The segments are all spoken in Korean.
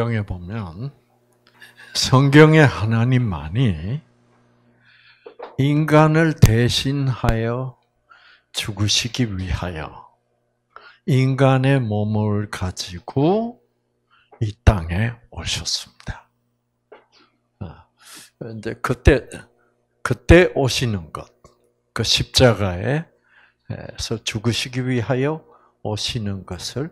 성경에 보면 성경의 하나님만이 인간을 대신하여 죽으시기 위하여 인간의 몸을 가지고 이 땅에 오셨습니다. 아, 이제 그때 그때 오시는 것, 그 십자가에서 죽으시기 위하여 오시는 것을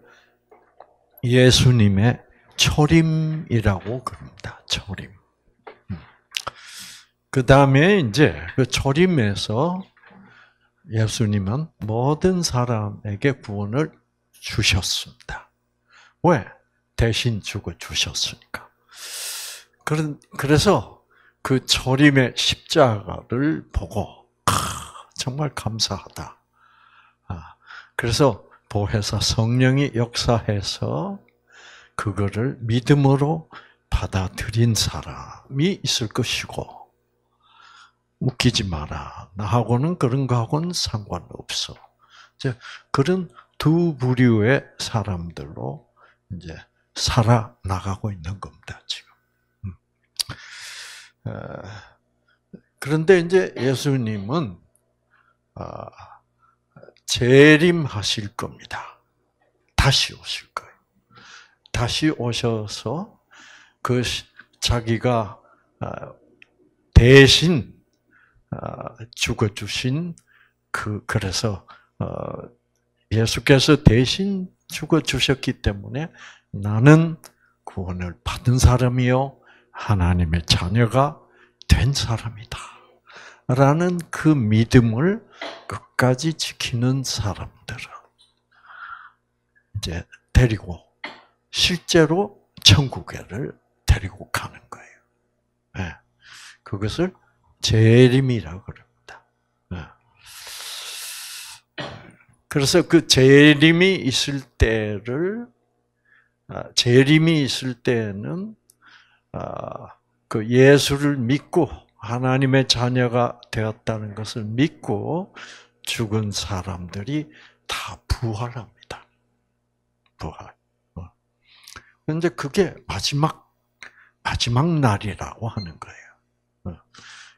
예수님의 초림이라고 그럽니다. 초림. 음. 그 다음에 이제 그 초림에서 예수님은 모든 사람에게 구원을 주셨습니다. 왜? 대신 죽어 주셨으니까. 그래서 그 초림의 십자가를 보고 정말 감사하다. 아, 그래서 보혜사 성령이 역사해서 그거를 믿음으로 받아들인 사람이 있을 것이고 웃기지 마라. 나하고는 그런 거하고는 상관없어. 이제 그런 두 부류의 사람들로 이제 살아 나가고 있는 겁니다, 지금. 음. 그런데 이제 예수님은 아, 재림하실 겁니다. 다시 오실. 다시 오셔서 그 자기가 아, 대신 아, 죽어 주신 그 그래서 어, 예수께서 대신 죽어 주셨기 때문에 나는 구원을 받은 사람이요 하나님의 자녀가 된 사람이다. 라는 그 믿음을 끝까지 지키는 사람들은 이제 데리고 실제로 천국에를 데리고 가는 거예요. 네. 그것을 재림이라고 그럽니다. 네. 그래서 그 재림이 있을 때를 아, 재림이 있을 때는 아, 그 예수를 믿고 하나님의 자녀가 되었다는 것을 믿고 죽은 사람들이 다 부활합니다. 부활. 어. 그게 마지막 마지막 날이라고 하는 거예요. 어.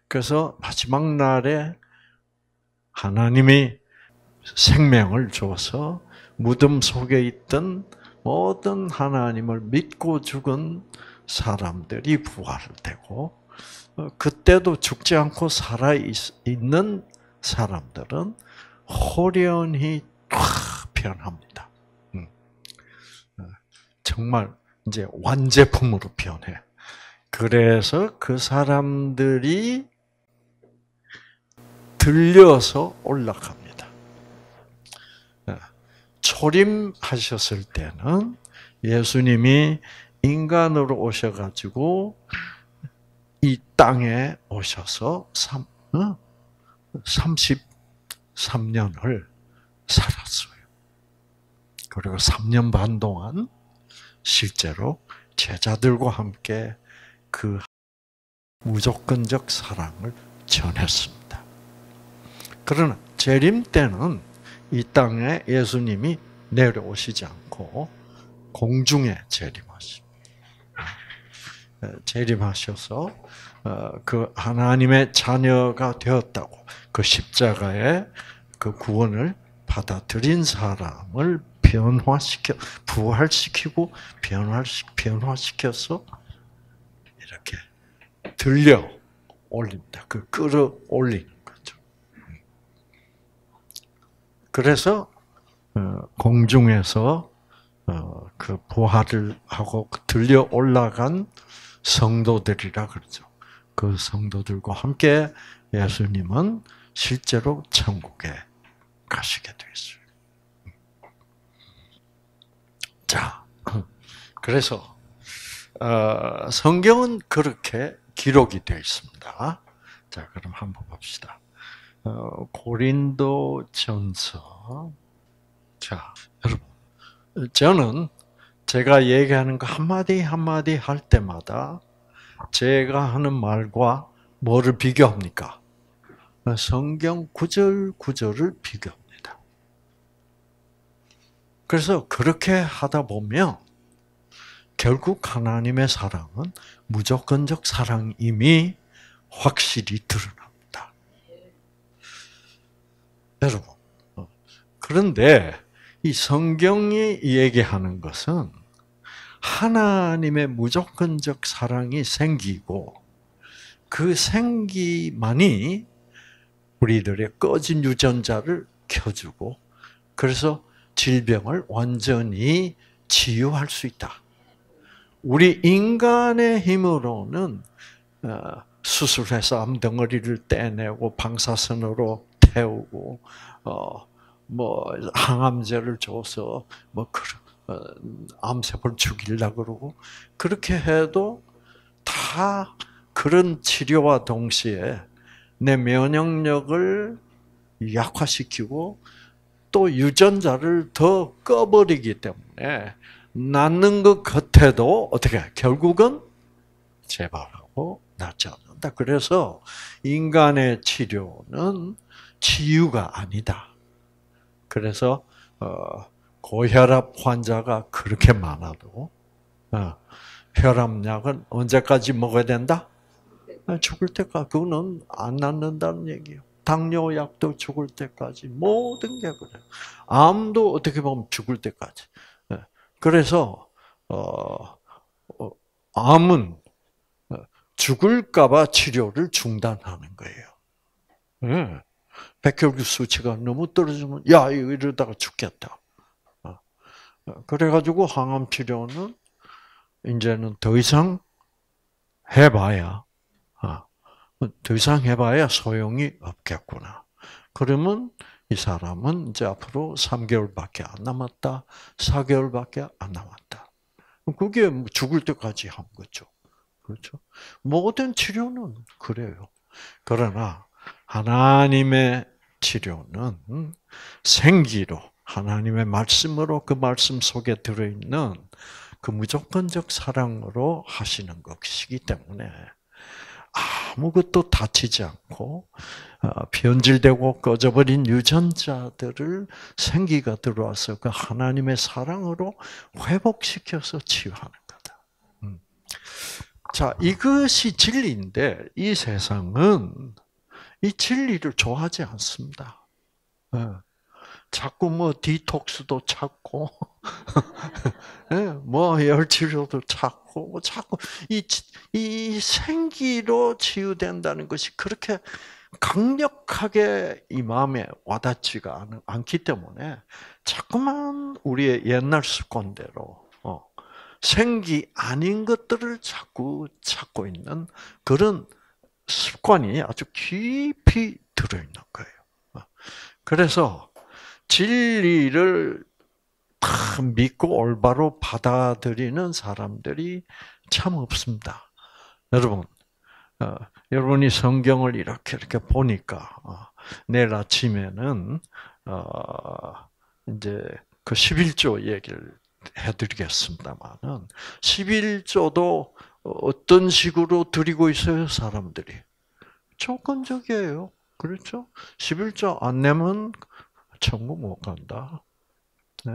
그래서 마지막 날에 하나님이 생명을 줘서 무덤 속에 있던 모든 하나님을 믿고 죽은 사람들이 부활되고 어, 그때도 죽지 않고 살아 있는 사람들은 호련히 확 변합니다. 음. 어, 정말 이제 완제품으로 변해. 그래서 그 사람들이 들려서 올라갑니다. 어, 초림하셨을 때는 예수님이 인간으로 오셔가지고 이 땅에 오셔서 3, 33년을 살았어요. 그리고 3년 반 동안 실제로 제자들과 함께 그 무조건적 사랑을 전했습니다. 그러나 재림 때는 이 땅에 예수님이 내려오시지 않고 공중에 재림하십니다. 재림하셔서 어, 그 하나님의 자녀가 되었다고 그 십자가의 그 구원을 받아들인 사람을 변화시켜 부활시키고 변화시 변화시켜서 이렇게 들려 올립니다. 그 끌어올리는 거죠. 그래서 어, 공중에서 어, 그 부활을 하고 들려 올라간 성도들이라 그러죠. 그 성도들과 함께 예수님은 실제로 천국에 가시게 되었어요. 자, 그래서 어, 성경은 그렇게 기록이 되어 있습니다. 자, 그럼 한번 봅시다. 어, 고린도전서. 자, 여러분, 저는 제가 얘기하는 거 한마디 한마디 할 때마다 제가 하는 말과 뭐를 비교합니까? 성경 구절 구절을 비교합니다. 그래서 그렇게 하다 보면 결국 하나님의 사랑은 무조건적 사랑임이 확실히 드러납니다. 여러분, 어, 그런데 이 성경이 얘기하는 것은 하나님의 무조건적 사랑이 생기고 그 생기만이 우리들의 꺼진 유전자를 켜주고 그래서 질병을 완전히 치유할 수 있다. 우리 인간의 힘으로는 어, 수술해서 암덩어리를 떼내고 방사선으로 태우고 어뭐 항암제를 줘서 뭐 어, 암세포를 죽이려 그러고 그렇게 해도 다 그런 치료와 동시에 내 면역력을 약화시키고 또 유전자를 더 꺼버리기 때문에 낫는 것 같아도 어떻게 결국은 재발하고 낫지 않는다. 그래서 인간의 치료는 치유가 아니다. 그래서 어, 고혈압 환자가 그렇게 많아도 어, 혈압약은 언제까지 먹어야 된다? 아, 죽을 때까지 그거는 안 낫는다는 얘기예요. 당뇨약도 죽을 때까지 모든 게 그래요. 암도 어떻게 보면 죽을 때까지. 예. 그래서 어, 어, 암은 어, 죽을까봐 치료를 중단하는 거예요. 네. 백혈구 수치가 너무 떨어지면 야 이러다가 죽겠다. 그래가지고 항암 치료는 이제는 더 이상 해봐야 더 이상 해봐야 소용이 없겠구나. 그러면 이 사람은 이제 앞으로 3개월밖에 안 남았다, 4개월밖에 안 남았다. 그게 뭐 죽을 때까지 한 거죠. 그렇죠? 모든 치료는 그래요. 그러나 하나님의 치료는 생기로 하나님의 말씀으로 그 말씀 속에 들어있는 그 무조건적 사랑으로 하시는 것이기 때문에 아무것도 다치지 않고 어, 변질되고 꺼져버린 유전자들을 생기가 들어와서 그 하나님의 사랑으로 회복시켜서 치유하는 거다. 음. 자, 이것이 진리인데 이 세상은 이 진리를 좋아하지 않습니다. 예. 자꾸 뭐 디톡스도 찾고, 예, 뭐 열치료도 찾고, 뭐 자꾸 이, 이 생기로 치유된다는 것이 그렇게 강력하게 이 마음에 와닿지가 않 기 때문에 자꾸만 우리의 옛날 습관대로 어, 생기 아닌 것들을 자꾸 찾고 있는 그런 습관이 아주 깊이 들어있는 거예요. 어. 그래서 진리를 다 믿고 올바로 받아들이는 사람들이 참 없습니다. 여러분, 어, 여러분이 성경을 이렇게 이렇게 보니까 어, 내일 아침에는 어, 이제 그 11조 얘기를 해드리겠습니다만은 11조도 어떤 식으로 드리고 있어요 사람들이 조건적이에요. 그렇죠? 11조 안 내면 천국 못 간다. 네.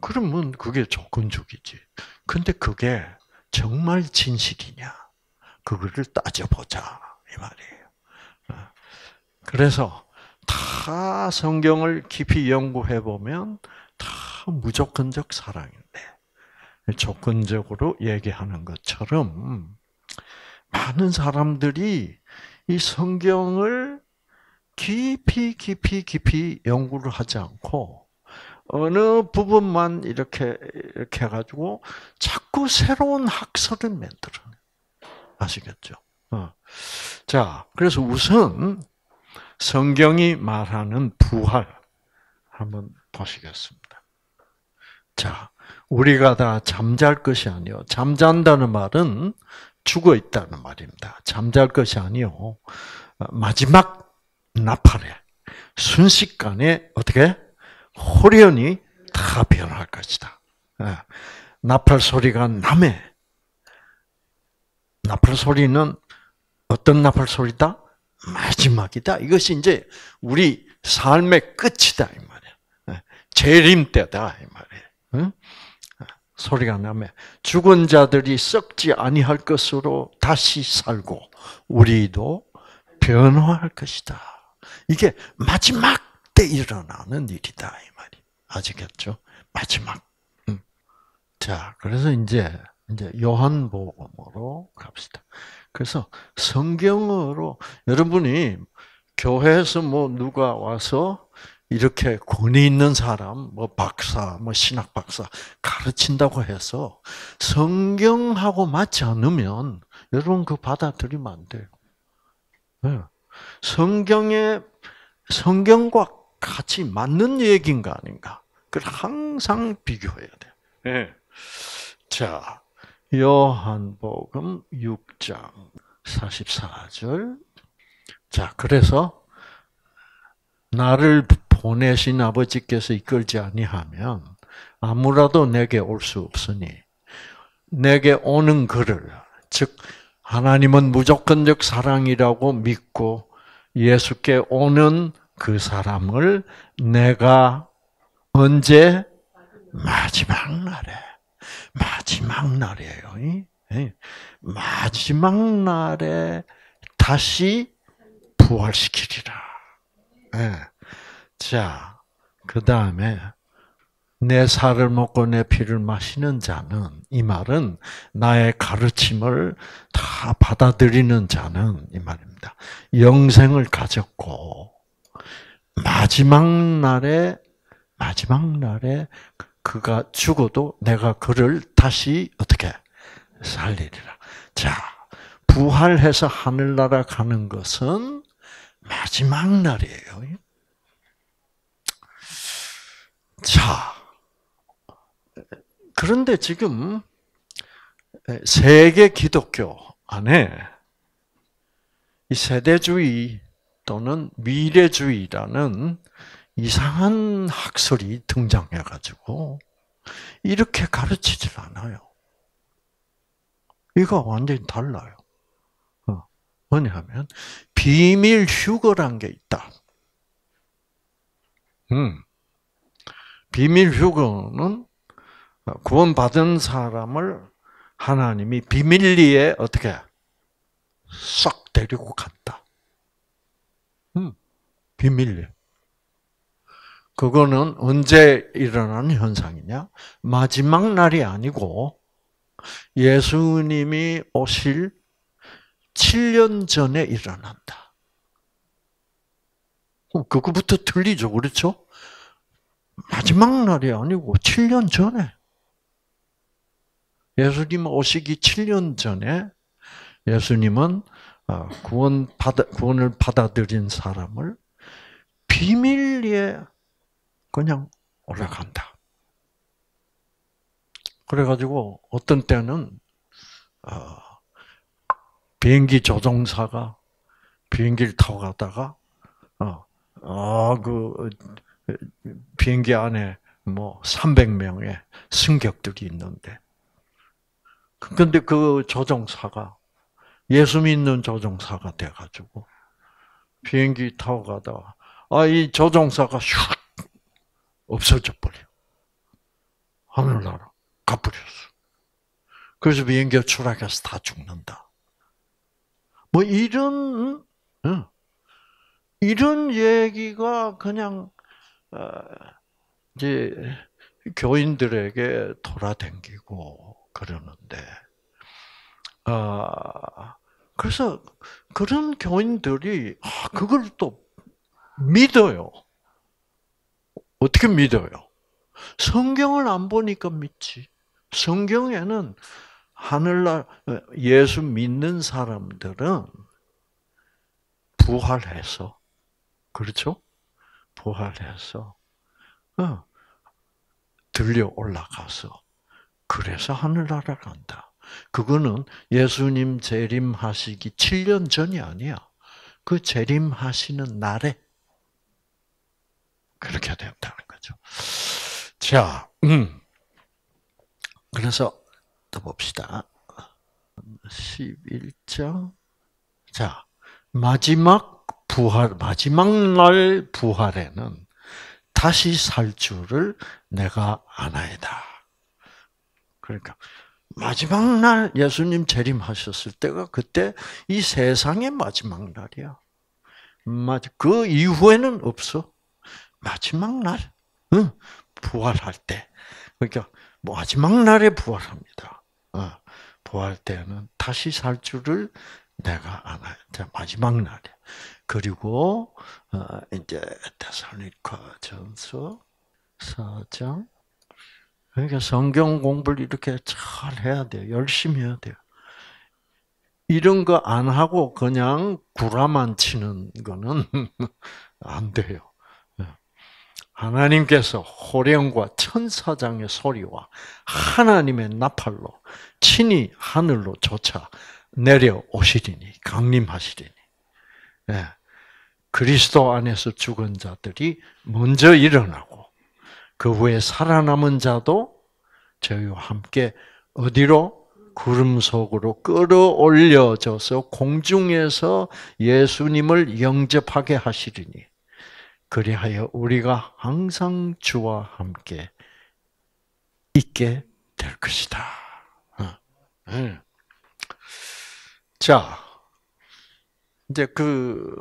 그러면 그게 조건적이지. 근데 그게 정말 진실이냐? 그거를 따져보자. 이 말이에요. 어. 그래서 다 성경을 깊이 연구해 보면 다 무조건적 사랑인데 조건적으로 얘기하는 것처럼 많은 사람들이 이 성경을 깊이 깊이 깊이 연구를 하지 않고 어느 부분만 이렇게 이렇게 해가지고 자꾸 새로운 학설을 만들어. 아시겠죠? 어. 자, 그래서 우선 성경이 말하는 부활 한번 보시겠습니다. 자, 우리가 다 잠잘 것이 아니요. 잠잔다는 말은 죽어 있다는 말입니다. 잠잘 것이 아니요. 마지막 나팔에 순식간에 어떻게 호련이 다 변할 것이다. 예. 나팔 소리가 남해. 나팔 소리는 어떤 나팔 소리다? 마지막이다. 이것이 이제 우리 삶의 끝이다 이 말이야. 예. 재림 때다 이. 응? 소리가 나면 죽은 자들이 썩지 아니할 것으로 다시 살고 우리도 변화할 것이다. 이게 마지막 때 일어나는 일이다 이 말이. 아시겠죠? 마지막. 자, 그래서 이제 이제 요한복음으로 갑시다. 그래서 성경으로 여러분이 교회에서 뭐 누가 와서 이렇게 권위 있는 사람, 뭐 박사, 뭐 신학 박사 가르친다고 해서 성경하고 맞지 않으면 여러분 그 받아들이면 안 돼요. 네. 성경에 성경과 같이 맞는 얘기인가 아닌가? 그걸 항상 비교해야 돼요. 네. 자, 요한복음 6장 44절. 자, 그래서 나를 보내신 아버지께서 이끌지 아니하면 아무라도 내게 올 수 없으니 내게 오는 그를 즉 하나님은 무조건적 사랑이라고 믿고 예수께 오는 그 사람을 내가 언제 마지막 날에 마지막 날이에요. 마지막 날에 다시 부활시키리라. 자, 그 다음에 내 살을 먹고 내 피를 마시는 자는 이 말은 나의 가르침을 다 받아들이는 자는 이 말입니다. 영생을 가졌고 마지막 날에 마지막 날에 그가 죽어도 내가 그를 다시 어떻게 살리리라. 자, 부활해서 하늘나라 가는 것은 마지막 날이에요. 자, 그런데 지금 세계 기독교 안에 이 세대주의 또는 미래주의라는 이상한 학설이 등장해가지고 이렇게 가르치질 않아요. 이거 완전히 달라요. 어, 뭐냐면 비밀 휴거란 게 있다. 음. 비밀 휴거는 구원받은 사람을 하나님이 비밀리에 어떻게 싹 데리고 간다. 음, 비밀리. 그거는 언제 일어나는 현상이냐? 마지막 날이 아니고 예수님이 오실 7년 전에 일어난다. 어, 그거부터 틀리죠. 그렇죠? 마지막 날이 아니고 7년 전에. 예수님 오시기 7년 전에 예수님은 어, 구원 받아, 구원을 받아들인 사람을 비밀리에 그냥 올라간다. 그래가지고 어떤 때는 어, 비행기 조종사가 비행기를 타고 가다가 어, 어, 그 비행기 안에 뭐 300명의 승객들이 있는데 근데 그 조종사가 예수 믿는 조종사가 돼 가지고 비행기 타고 가다가 아 이 조종사가 슉 없어져 버려. 하늘나라 가버렸어. 그래서 비행기가 추락해서 다 죽는다. 뭐 이런 이런 얘기가 그냥 어, 이제 교인들에게 돌아댕기고 그러는데, 아 그래서 그런 교인들이 아, 그걸 또 믿어요. 어떻게 믿어요? 성경을 안 보니까 믿지. 성경에는 하늘날 예수 믿는 사람들은 부활해서 그렇죠? 부활해서 어, 들려 올라가서 그래서 하늘나라 간다. 그거는 예수님 재림하시기 7년 전이 아니야. 그 재림하시는 날에 그렇게 된다는 거죠. 자, 음. 그래서 또 봅시다. 11장. 자, 마지막 부활, 마지막 날 부활에는 다시 살 줄을 내가 아나이다. 그러니까 마지막 날 예수님 재림하셨을 때가 그때 이 세상의 마지막 날이야. 그 이후에는 없어. 마지막 날, 응, 부활할 때. 그러니까 마지막 날에 부활합니다. 어, 부활 때는 다시 살 줄을 내가 알아야 돼. 마지막 날에. 그리고 어, 이제 데살로니가전서 4장 그러니까 성경 공부를 이렇게 잘 해야 돼요. 열심히 해야 돼요. 이런 거 안 하고 그냥 구라만 치는 거는 안 돼요. 하나님께서 호령과 천사장의 소리와 하나님의 나팔로 친히 하늘로 쫓아 내려오시리니 강림하시리니. 네. 그리스도 안에서 죽은 자들이 먼저 일어나고 그 후에 살아남은 자도 저희와 함께 어디로? 구름 속으로 끌어올려져서 공중에서 예수님을 영접하게 하시리니 그리하여 우리가 항상 주와 함께 있게 될 것이다. 어. 네. 자, 이제 그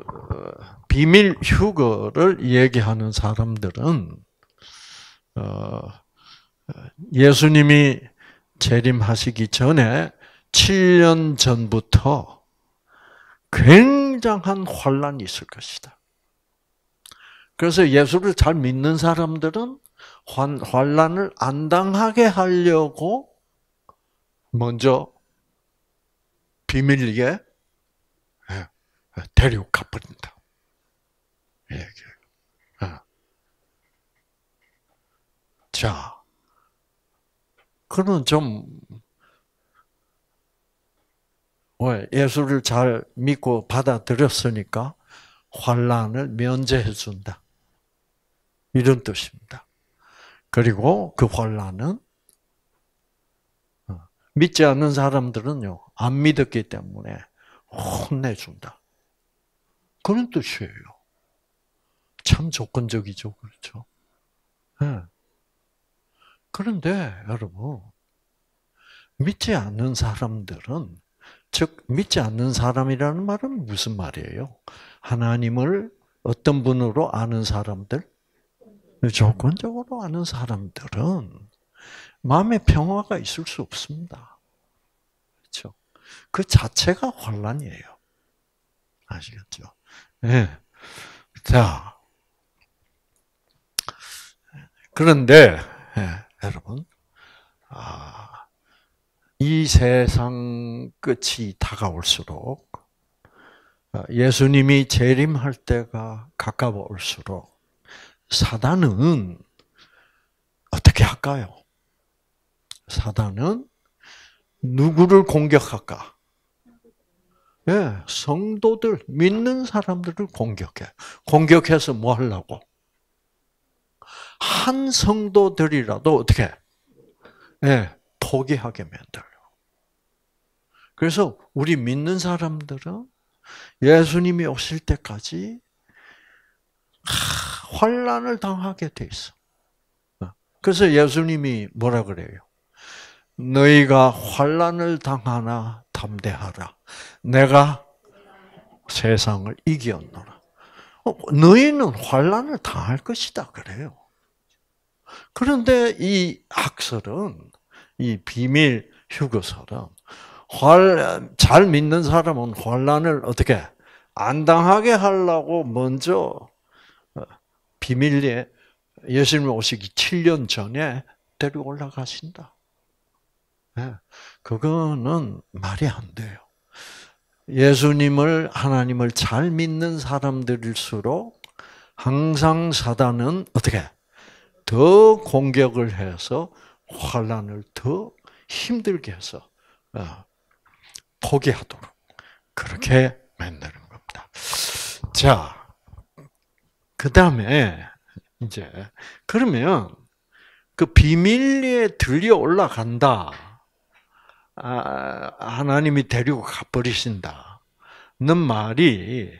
비밀 휴거를 얘기하는 사람들은 어, 예수님이 재림하시기 전에 7년 전부터 굉장한 환란이 있을 것이다. 그래서 예수를 잘 믿는 사람들은 환, 환란을 안 당하게 하려고 먼저 비밀리에 예, 데리고 가버린다. 예, 예. 자, 그는 좀, 왜, 예수를 잘 믿고 받아들였으니까 환란을 면제해 준다. 이런 뜻입니다. 그리고 그 환란은 어, 믿지 않는 사람들은요 안 믿었기 때문에 혼내준다. 그런 뜻이에요. 참 조건적이죠, 그렇죠? 네. 그런데 여러분 믿지 않는 사람들은 즉 믿지 않는 사람이라는 말은 무슨 말이에요? 하나님을 어떤 분으로 아는 사람들? 조건적으로 아는 사람들은 마음의 평화가 있을 수 없습니다. 그렇죠? 그 자체가 혼란이에요. 아시겠죠? 네. 자, 그런데 네, 여러분, 아, 이 세상 끝이 다가올수록 예수님이 재림할 때가 가까워 올수록 사단은 어떻게 할까요? 사단은 누구를 공격할까? 예, 성도들, 믿는 사람들을 공격해. 공격해서 뭐 하려고? 한 성도들이라도 어떻게? 예, 포기하게 만들어. 그래서 우리 믿는 사람들은 예수님이 오실 때까지 환란을 당하게 돼 있어. 어. 그래서 예수님이 뭐라 그래요? 너희가 환란을 당하나 담대하라. 내가 세상을 이겼노라. 어, 너희는 환란을 당할 것이다 그래요. 그런데 이 학설은 이 비밀 휴거설은 잘 믿는 사람은 환란을 어떻게 안 당하게 하려고 먼저 비밀리에 예수님 오시기 7년 전에 데리고 올라가신다. 네. 그거는 말이 안 돼요. 예수님을 하나님을 잘 믿는 사람들일수록 항상 사단은 어떻게 더 공격을 해서 환란을 더 힘들게 해서 어, 포기하도록 그렇게 만드는 겁니다. 자, 그 다음에 이제 그러면 그 비밀리에 들려 올라간다. 아, 하나님이 데리고 가버리신다. 는 말이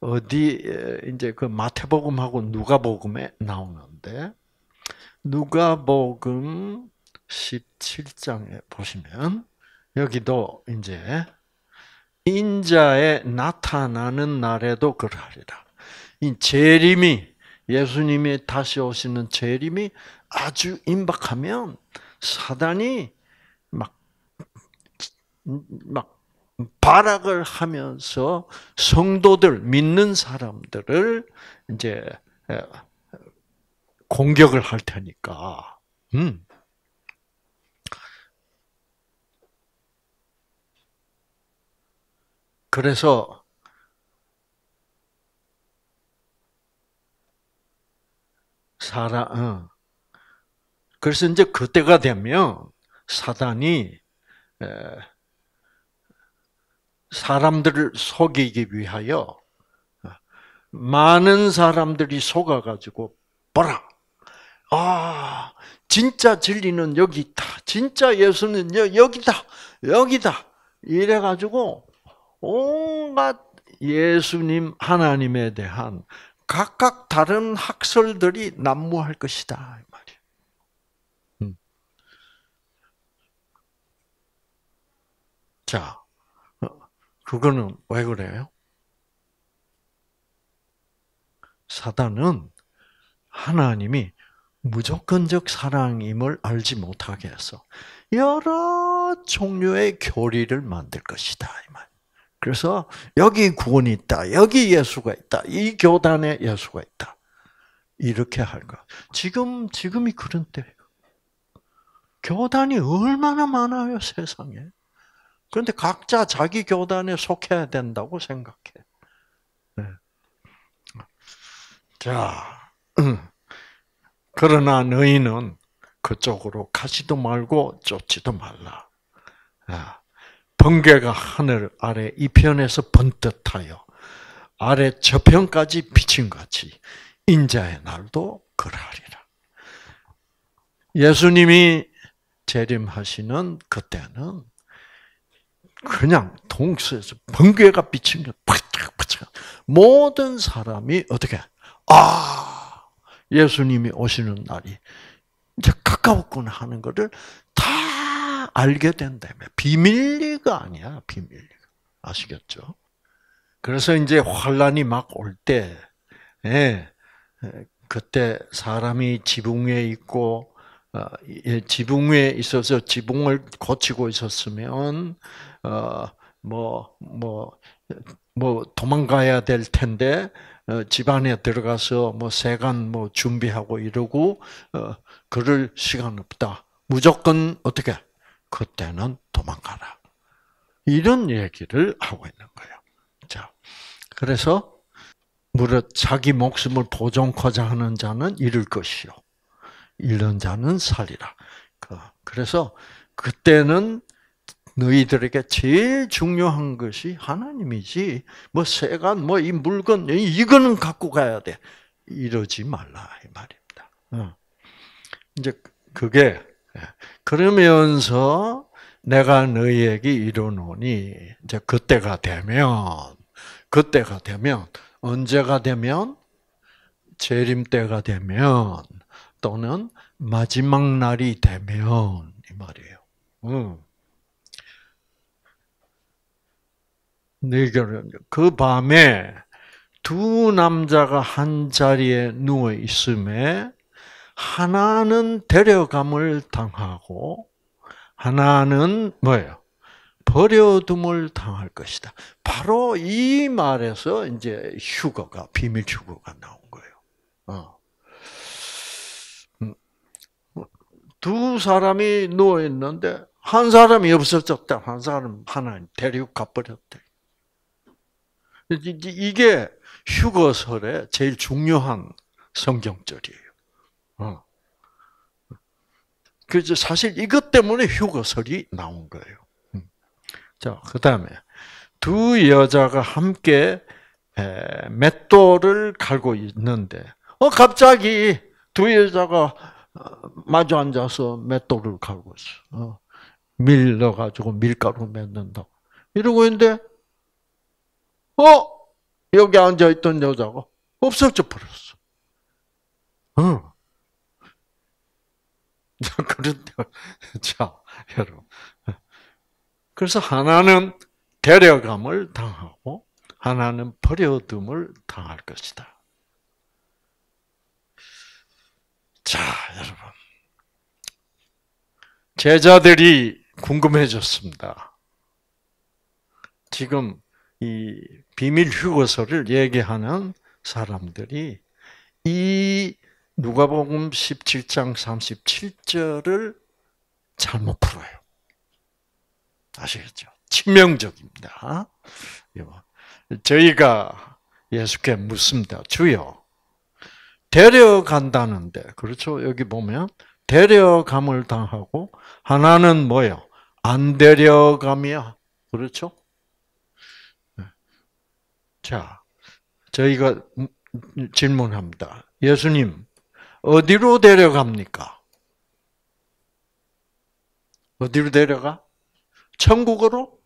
어디 이제 그 마태복음하고 누가복음에 나오는데 누가복음 17장에 보시면 여기도 이제 인자에 나타나는 날에도 그러하리라. 이 재림이 예수님이 다시 오시는 재림이 아주 임박하면 사단이 막, 막 발악을 하면서 성도들, 믿는 사람들을 이제 공격을 할 테니까, 음. 그래서 사람, 어. 그래서 이제 그때가 되면 사단이 사람들을 속이기 위하여 많은 사람들이 속아가지고 보라, 아 진짜 진리는 여기 있다, 진짜 예수는 여기다, 여기다. 이래가지고 온갖 예수님 하나님에 대한 각각 다른 학설들이 난무할 것이다. 음. 자, 어, 그거는 왜 그래요? 사단은 하나님이 무조건적 사랑임을 알지 못하게 해서 여러 종류의 교리를 만들 것이다. 이 말. 그래서 여기 구원이 있다. 여기 예수가 있다. 이 교단에 예수가 있다. 이렇게 할 거. 지금 지금이 그런 때예요. 교단이 얼마나 많아요 세상에. 그런데 각자 자기 교단에 속해야 된다고 생각해. 네. 자, 그러나 너희는 그쪽으로 가지도 말고 쫓지도 말라. 번개가 하늘 아래 이편에서 번듯하여 아래 저편까지 비친 같이 인자의 날도 그러하리라. 예수님이 재림하시는 그때는 그냥 동서에서 번개가 비친 것, 모든 사람이 어떻게 아 예수님이 오시는 날이 이제 가까웠구나 하는 것을 다 알게 된다며. 비밀리가 아니야, 비밀리가. 아시겠죠? 그래서 이제 환란이 막 올 때, 예, 그때 사람이 지붕 위에 있고, 어, 예, 지붕 위에 있어서 지붕을 고치고 있었으면, 어, 뭐, 뭐, 뭐, 도망가야 될 텐데, 어, 집 안에 들어가서 뭐 세간 뭐 준비하고 이러고, 어, 그럴 시간 없다. 무조건 어떻게? 그때는 도망가라. 이런 얘기를 하고 있는 거예요. 자, 그래서 무릇 자기 목숨을 보존코자 하는 자는 잃을 것이요. 잃는 자는 살리라. 그, 그래서 그때는 너희들에게 제일 중요한 것이 하나님이지, 뭐 세간, 뭐 이 물건, 이거는 갖고 가야 돼. 이러지 말라, 이 말입니다. 어. 이제 그게 예. 그러면서 내가 너희에게 이르노니 이제 그때가 되면 그때가 되면 언제가 되면 재림 때가 되면 또는 마지막 날이 되면 이 말이에요. 응. 그 밤에 두 남자가 한 자리에 누워 있음에 하나는 데려감을 당하고 하나는 뭐예요? 버려둠을 당할 것이다. 바로 이 말에서 이제 휴거가 비밀 휴거가 나온 거예요. 어. 음. 두 사람이 누워 있는데 한 사람이 없어졌다. 한 사람 하나 데리고 가버렸대. 이게 휴거설의 제일 중요한 성경절이에요. 어. 그래서 사실 이것 때문에 휴거설이 나온 거예요. 음. 자, 그 다음에 두 여자가 함께 맷돌을 갈고 있는데, 어 갑자기 두 여자가 어, 마주 앉아서 맷돌을 갈고 있어. 어, 밀러 가지고 밀가루 맺는다. 이러고 있는데, 어 여기 앉아 있던 여자가 없어져 버렸어. 어. 그런데 자 여러분. 그래서 하나는 데려감을 당하고 하나는 버려둠을 당할 것이다. 자, 여러분. 제자들이 궁금해졌습니다. 지금 이 비밀 휴거서를 얘기하는 사람들이 이 누가복음 17장 37절을 잘못 풀어요. 아시겠죠? 치명적입니다. 저희가 예수께 묻습니다. 주여, 데려간다는데, 그렇죠? 여기 보면, 데려감을 당하고, 하나는 뭐요? 안 데려감이야. 그렇죠? 네. 자, 저희가 질문합니다. 예수님, 어디로 데려갑니까? 어디로 데려가? 천국으로?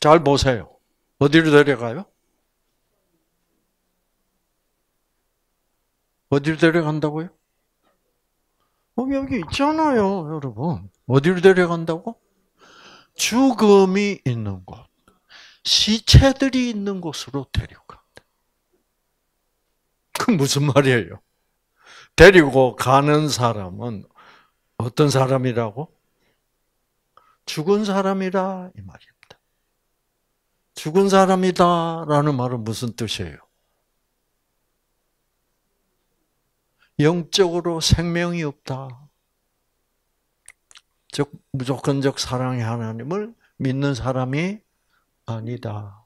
잘 보세요. 어디로 데려가요? 어디로 데려간다고요? 어, 여기 있잖아요, 여러분. 어디로 데려간다고? 죽음이 있는 곳. 시체들이 있는 곳으로 데려간다. 그 무슨 말이에요? 데리고 가는 사람은 어떤 사람이라고? 죽은 사람이라 이 말입니다. 죽은 사람이다라는 말은 무슨 뜻이에요? 영적으로 생명이 없다. 즉 무조건적 사랑의 하나님을 믿는 사람이 아니다.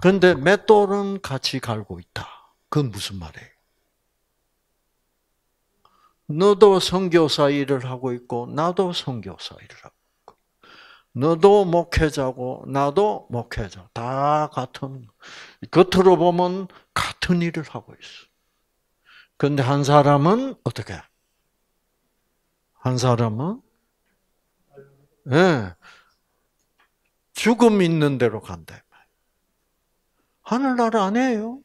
그런데 맷돌은 같이 갈고 있다. 그건 무슨 말이에요? 너도 선교사 일을 하고 있고 나도 선교사 일을 하고 너도 목회자고 나도 목회자. 다 같은 겉으로 보면 같은 일을 하고 있어. 근데 한 사람은 어떻게? 한 사람은 예. 네, 죽음 있는 대로 간다. 하늘나라 아니에요.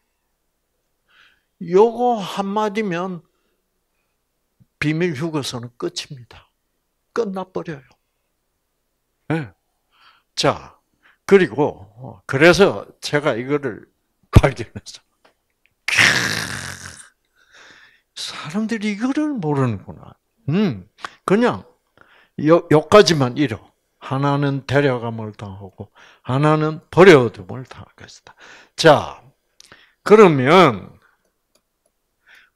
요거 한마디면 비밀 휴거서는 끝입니다. 끝나버려요. 네. 자, 그리고, 어, 그래서 제가 이거를 발견했어. 사람들이 이거를 모르는구나. 음, 그냥, 요, 요까지만 이뤄. 하나는 데려감을 당하고, 하나는 버려둠을 것이다. 자, 그러면,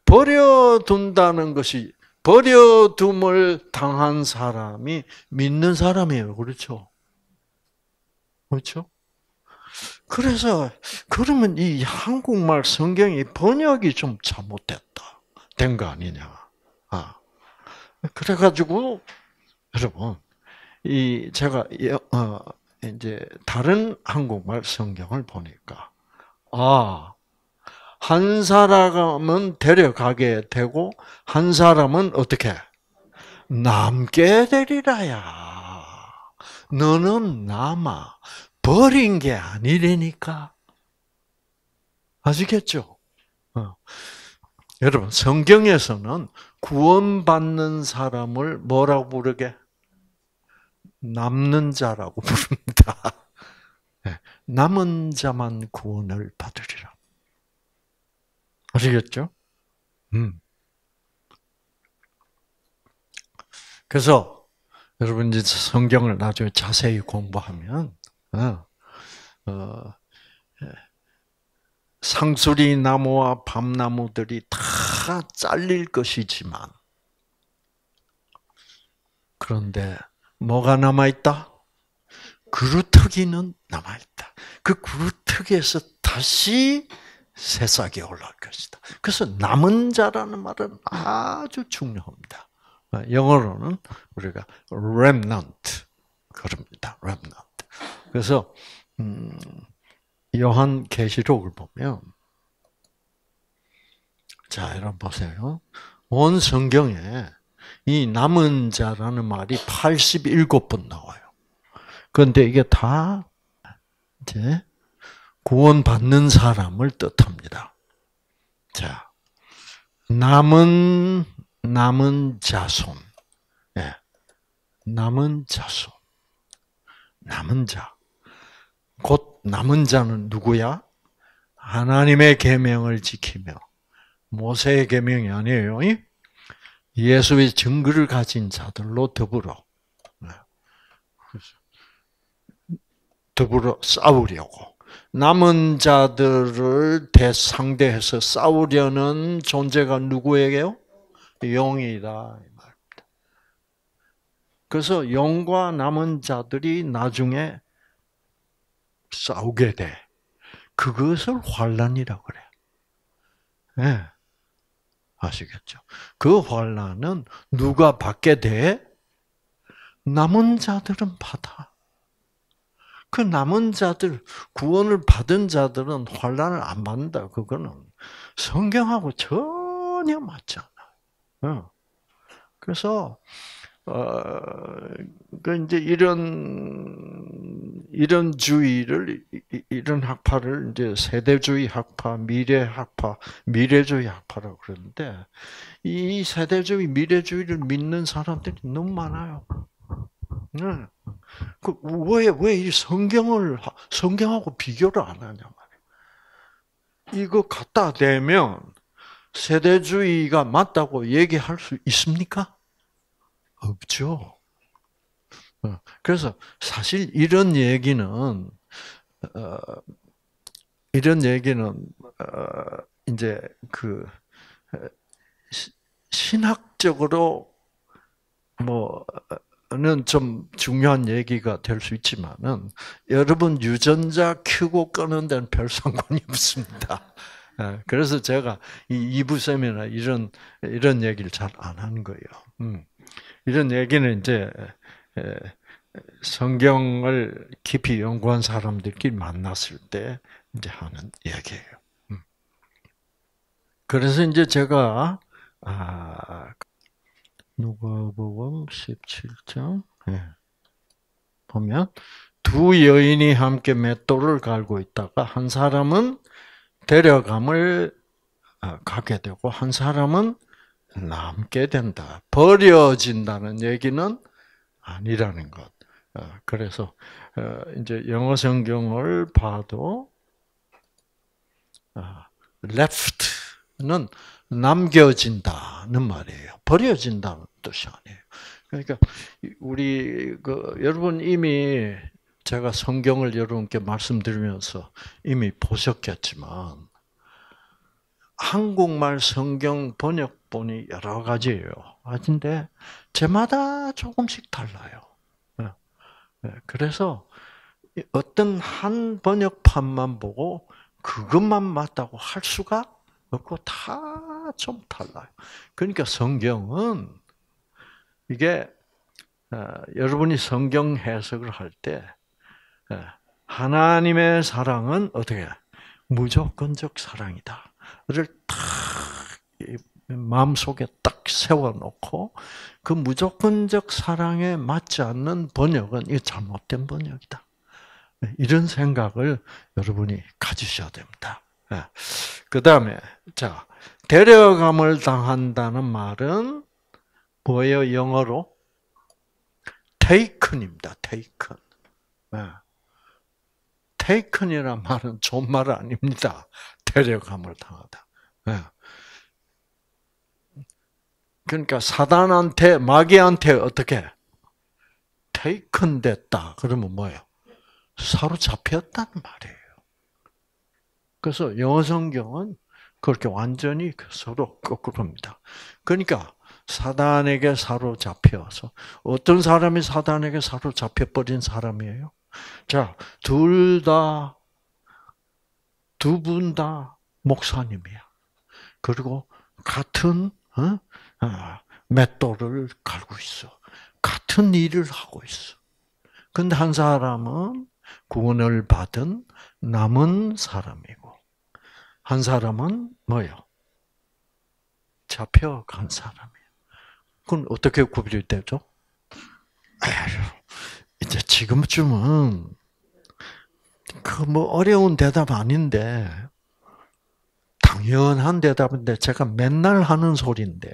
버려둔다는 것이 버려둠을 당한 사람이 믿는 사람이에요. 그렇죠? 그렇죠? 그래서 그러면 이 한국말 성경이 번역이 좀 잘못됐다. 된 거 아니냐. 아. 그래 가지고 여러분 이 제가 어 이제 다른 한국말 성경을 보니까 아 한 사람은 데려가게 되고 한 사람은 어떻게 남게 되리라야. 너는 남아 버린 게 아니라니까. 아시겠죠? 어. 여러분 성경에서는 구원받는 사람을 뭐라고 부르게? 남는 자라고 부릅니다. 네. 남은 자만 구원을 받으리라. 아시겠죠? 음. 그래서 여러분 이제 성경을 나중에 자세히 공부하면 어, 어, 예. 상수리 나무와 밤나무들이 다 잘릴 것이지만 그런데 뭐가 남아 있다? 그루터기는 남아 있다. 그 그루터기에서 다시 새싹이 올라올 것이다. 그래서 남은 자라는 말은 아주 중요합니다. 영어로는 우리가 remnant 그럽니다. remnant. 그래서 음, 요한 계시록을 보면 자, 여러분 보세요. 온 성경에 이 남은 자라는 말이 87번 나와요. 그런데 이게 다 이제 구원받는 사람을 뜻합니다. 자, 남은 남은 자손, 예, 남은 자손, 남은 자. 곧 남은 자는 누구야? 하나님의 계명을 지키며 모세의 계명이 아니에요. 예수의 증거를 가진 자들로 더불어 네. 더불어 싸우려고 남은 자들을 대상대해서 싸우려는 존재가 누구에게요? 영이다. 그래서 영과 남은 자들이 나중에 싸우게 돼. 그것을 환란이라고 그래. 예. 네. 아시겠죠? 그 환란은 누가 받게 돼? 남은 자들은 받아. 그 남은 자들, 구원을 받은 자들은 환란을 안 받는다. 그거는 성경하고 전혀 맞지 않아. 그래서 어, 그 이제 이런 이런 주의를 이런 학파를 이제 세대주의 학파, 미래 학파, 미래주의 학파라고 그러는데 이 세대주의, 미래주의를 믿는 사람들이 너무 많아요. 네. 그왜왜 이 성경을 성경하고 비교를 안 하냐 말이에요. 이거 갖다 대면 세대주의가 맞다고 얘기할 수 있습니까? 없죠. 어, 그래서 사실 이런 얘기는 어, 이런 얘기는 어, 이제 그 신학적으로 뭐 는좀 중요한 얘기가 될 수 있지만은 여러분 유전자 큐고 끄는 데는 별 상관이 없습니다. 예, 그래서 제가 이 2부 세미나 이런 이런 얘기를 잘 안 하는 거예요. 음. 이런 얘기는 이제 성경을 깊이 연구한 사람들끼리 만났을 때 이제 하는 얘기예요. 음. 그래서 이제 제가 아, 누가복음 17장 네. 보면 두 여인이 함께 맷돌을 갈고 있다가 한 사람은 데려감을 아, 가게 되고 한 사람은 남게 된다. 버려진다는 얘기는 아니라는 것. 어, 그래서 어, 이제 영어 성경을 봐도 어, left는 남겨진다는 말이에요. 버려진다는 뜻이 아니에요. 그러니까 우리 그 여러분 이미 제가 성경을 여러분께 말씀드리면서 이미 보셨겠지만 한국말 성경 번역본이 여러 가지예요. 근데 제마다 조금씩 달라요. 예. 예. 그래서 어떤 한 번역판만 보고 그것만 맞다고 할 수가 없고 다 좀 달라요. 그러니까 성경은 이게 어, 여러분이 성경 해석을 할때 예, 하나님의 사랑은 어떻게 무조건적 사랑이다. 딱 마음속에 딱 세워놓고 그 무조건적 사랑에 맞지 않는 번역은 이 잘못된 번역이다. 이런 생각을 여러분이 가지셔야 됩니다. 예. 그 다음에 자 데려감을 당한다는 말은 뭐예요? 영어로 taken입니다. taken. 예. taken이란 말은 좋은 말 아닙니다. 데려감을 당하다. 예. 그러니까 사단한테 마귀한테 어떻게 테이큰 됐다. 그러면 뭐예요? 사로잡혔다는 말이에요. 그래서 영어 성경은 그렇게 완전히 서로 거꾸로입니다. 그러니까 사단에게 사로잡혀서 어떤 사람이 사단에게 사로잡혀 버린 사람이에요? 자, 둘 다 두 분 다 목사님이야. 그리고 같은 어? 아, 맷돌을 갈고 있어. 같은 일을 하고 있어. 근데 한 사람은 구원을 받은 남은 사람이고, 한 사람은 뭐요? 잡혀간 사람이에요. 그건 어떻게 구별이 되죠? 이제 지금쯤은 그 뭐 어려운 대답 아닌데 당연한 대답인데 제가 맨날 하는 소리인데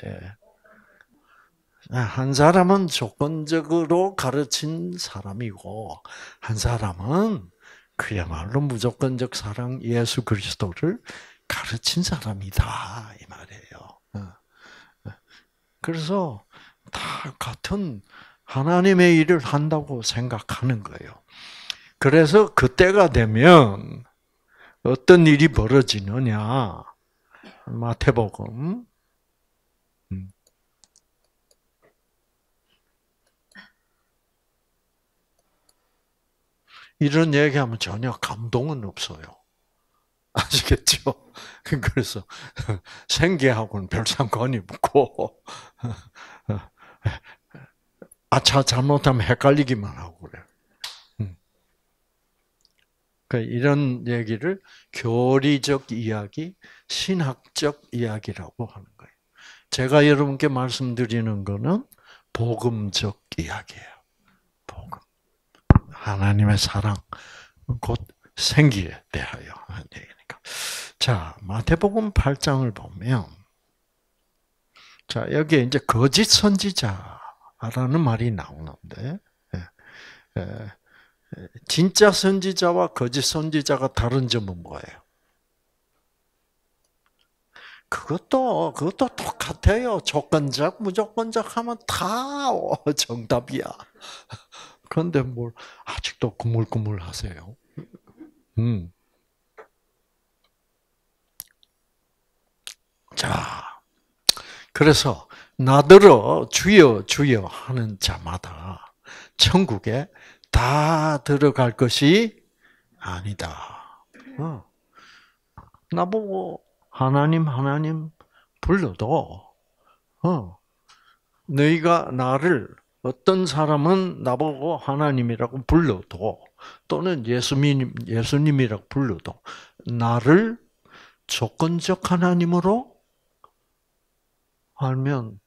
한 사람은 조건적으로 가르친 사람이고 한 사람은 그야말로 무조건적 사랑 예수 그리스도를 가르친 사람이다 이 말이에요. 어. 그래서 다 같은 하나님의 일을 한다고 생각하는 거예요. 그래서 그때가 되면 어떤 일이 벌어지느냐? 마태복음 음. 이런 얘기하면 전혀 감동은 없어요. 아시겠죠? 그래서 생계하고는 별 상관이 없고 아차 잘못하면 헷갈리기만 하고 그래. 음. 그 이런 얘기를 교리적 이야기, 신학적 이야기라고 하는 거예요. 제가 여러분께 말씀드리는 거는 복음적 이야기예요. 하나님의 사랑, 곧 생기에 대하여 하는 얘기니까. 자, 마태복음 8장을 보면, 자, 여기에 이제 거짓 선지자라는 말이 나오는데, 예, 예, 진짜 선지자와 거짓 선지자가 다른 점은 뭐예요? 그것도 그것도 똑같아요. 조건적, 무조건적 하면 다 정답이야. 그런데 뭘 아직도 꾸물꾸물 하세요? 음. 자, 그래서 나더러 주여 주여 하는 자마다 천국에 다 들어갈 것이 아니다. 어. 나보고 하나님 하나님 불러도 어, 너희가 나를 어떤 사람은 나보고 하나님이라고 불러도 또는 예수님 예수님이라고 불러도 나를 조건적 하나님으로 알면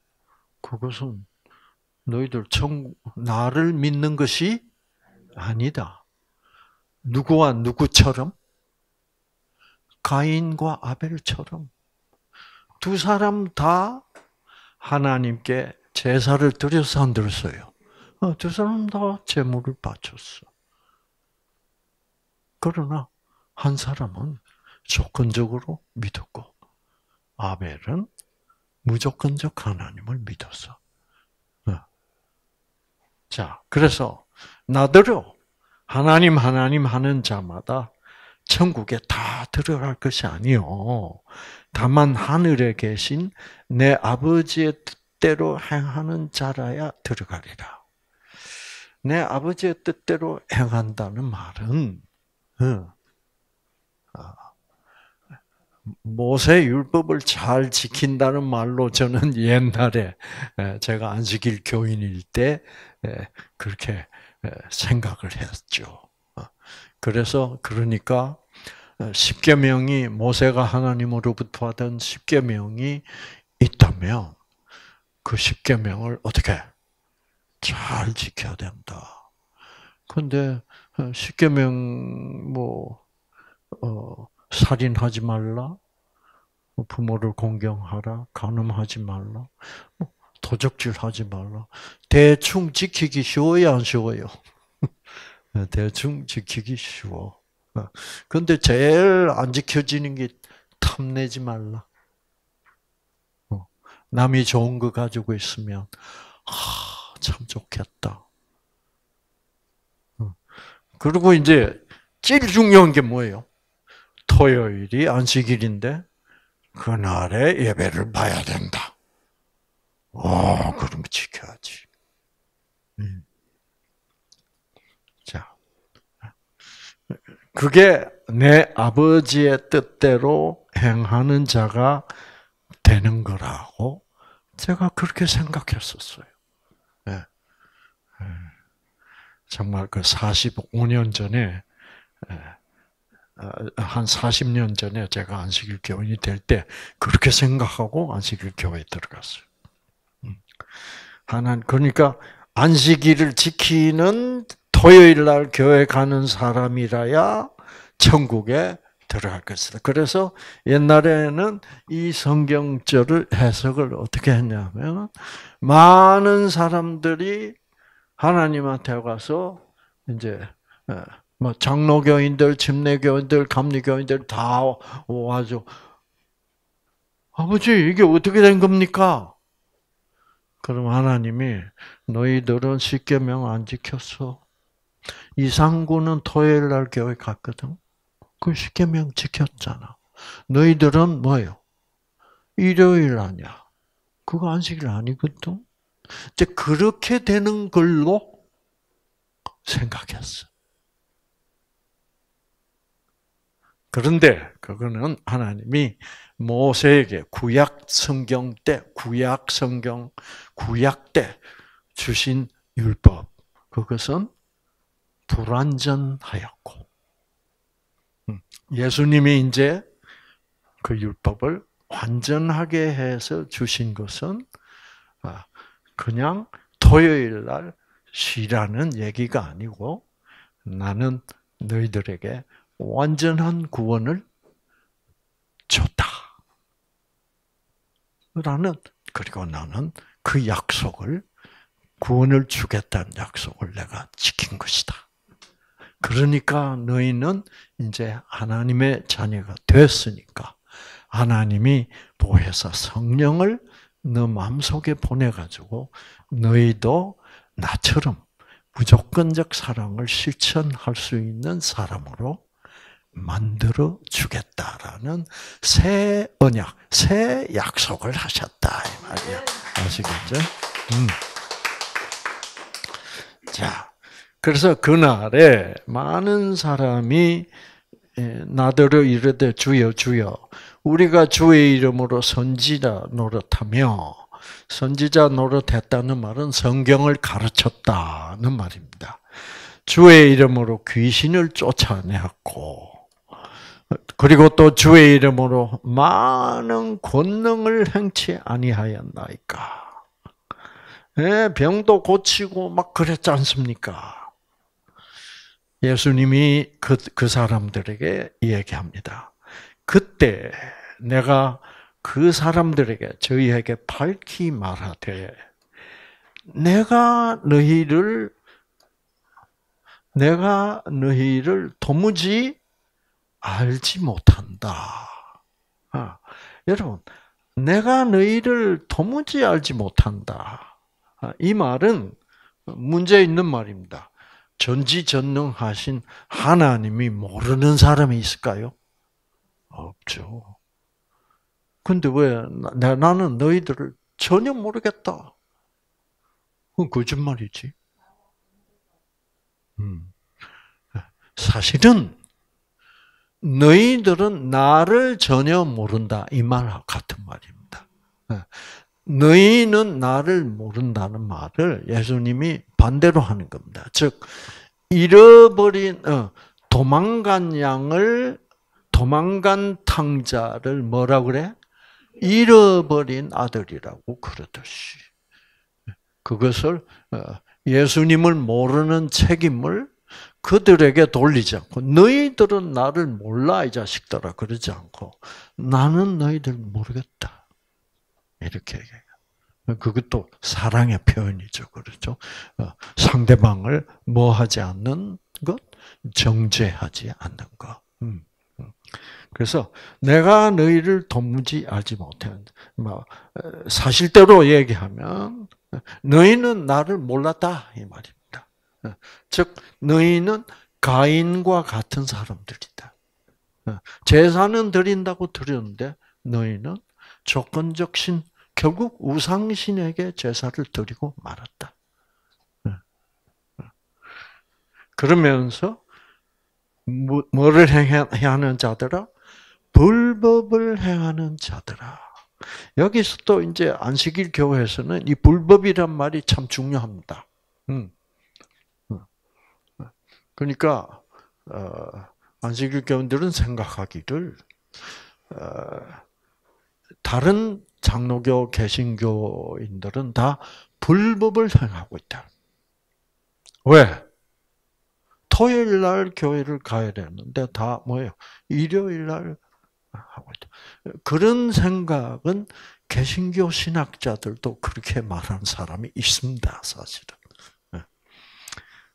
그것은 너희들 청 나를 믿는 것이 아니다. 누구와 누구처럼 가인과 아벨처럼 두 사람 다 하나님께 제사를 드려서 안 드렸어요. 어, 두 사람 다 제물을 바쳤어. 그러나 한 사람은 조건적으로 믿었고 아벨은 무조건적 하나님을 믿었어. 어. 자, 그래서 나더러 하나님 하나님 하는 자마다 천국에 다 들어갈 것이 아니요. 다만 하늘에 계신 내 아버지의 뜻대로 행하는 자라야 들어가리라. 내 아버지의 뜻대로 행한다는 말은 어, 아, 모세 율법을 잘 지킨다는 말로 저는 옛날에 제가 안식일 교인일 때 그렇게 생각을 했죠. 어, 그래서 그러니까 십계명이 모세가 하나님으로부터 받은 십계명이 있다면 그 십계명을 어떻게 잘 지켜야 된다. 근데 어, 십계명 뭐 어, 살인하지 말라, 뭐 부모를 공경하라, 간음하지 말라, 뭐 도적질하지 말라. 대충 지키기 쉬워요, 안 쉬워요? 대충 지키기 쉬워. 근데 제일 안 지켜지는 게 탐내지 말라. 어, 남이 좋은 거 가지고 있으면 아, 참 좋겠다. 어, 그리고 이제 제일 중요한 게 뭐예요? 토요일이 안식일인데 그날에 예배를 봐야 된다. 어, 그럼 지켜야지. 음. 자, 그게 내 아버지의 뜻대로 행하는 자가 되는 거라고 제가 그렇게 생각했었어요. 네. 정말 그 45년 전에 어, 한 40년 전에 제가 안식일 교인이 될 때 그렇게 생각하고 안식일 교회에 들어갔어요. 음. 하나 그러니까 안식일을 지키는 토요일 날 교회 가는 사람이라야 천국에 들어갈 것이다. 그래서 옛날에는 이 성경절을 해석을 어떻게 했냐면 많은 사람들이 하나님한테 가서 이제 어, 뭐 장로교인들, 침례교인들, 감리교인들 다 와서 아버지 이게 어떻게 된 겁니까? 그럼 하나님이 너희들은 십계명 안 지켰어. 이상구는 토요일 날 교회 갔거든. 그 십계명 지켰잖아. 너희들은 뭐요? 일요일 아니야. 그거 안식일 아니거든. 이제 그렇게 되는 걸로 생각했어. 그런데 그거는 하나님이 모세에게 구약 성경 때, 구약 성경, 구약 때 주신 율법, 그것은 불완전하였고, 음, 예수님이 이제 그 율법을 완전하게 해서 주신 것은 아, 그냥 토요일 날 쉬라는 얘기가 아니고 나는 너희들에게 완전한 구원을 줬다. 라는 그리고 나는 그 약속을 구원을 주겠다는 약속을 내가 지킨 것이다. 그러니까 너희는 이제 하나님의 자녀가 됐으니까 하나님이 보혜사 성령을 너 마음속에 보내가지고 너희도 나처럼 무조건적 사랑을 실천할 수 있는 사람으로 만들어 주겠다라는 새 언약, 새 약속을 하셨다 이 말이야. 아시겠죠? 음. 자, 그래서 그날에 많은 사람이 나더러 이르되 주여 주여 우리가 주의 이름으로 선지자 노릇하며 선지자 노릇했다는 말은 성경을 가르쳤다는 말입니다. 주의 이름으로 귀신을 쫓아내었고 그리고 또 주의 이름으로 많은 권능을 행치 아니하였나이까. 예, 병도 고치고 막 그랬지 않습니까? 예수님이 그, 그 사람들에게 얘기합니다. 그때 내가 그 사람들에게, 저희에게 밝히 말하되, 내가 너희를, 내가 너희를 도무지 알지 못한다. 아, 여러분, 내가 너희를 도무지 알지 못한다. 아, 이 말은 문제 있는 말입니다. 전지전능하신 하나님이 모르는 사람이 있을까요? 없죠. 근데 왜 나는 너희들을 전혀 모르겠다. 그건 거짓말이지. 음. 사실은 너희들은 나를 전혀 모른다 이말 같은 말입니다. 예. 너희는 나를 모른다는 말을 예수님이 반대로 하는 겁니다. 즉 잃어버린 어, 도망간 양을 도망간 탕자를 뭐라 그래? 잃어버린 아들이라고 그러듯이 그것을 어, 예수님을 모르는 책임을 그들에게 돌리지 않고 너희들은 나를 몰라 이 자식들아 그러지 않고 나는 너희들 모르겠다 이렇게 얘기해요. 그것도 사랑의 표현이죠, 그렇죠? 어, 상대방을 뭐 하지 않는 것, 정죄하지 않는 것. 음, 음. 그래서 내가 너희를 도무지 알지 못해. 뭐 사실대로 얘기하면 너희는 나를 몰랐다 이 말입니다. 즉 너희는 가인과 같은 사람들이다. 제사는 드린다고 드렸는데 너희는 조건적 신 결국 우상신에게 제사를 드리고 말았다. 그러면서 뭐를 행하는 자들아? 불법을 행하는 자들아. 여기서 또 이제 안식일 교회에서는 이 불법이란 말이 참 중요합니다. 음. 그러니까 어, 안식일 교인들은 생각하기를 어, 다른 장로교 개신교인들은 다 불법을 행하고 있다. 왜? 토요일 날 교회를 가야 되는데 다 뭐예요? 일요일 날 하고 있다. 그런 생각은 개신교 신학자들도 그렇게 말하는 사람이 있습니다, 사실은. 예.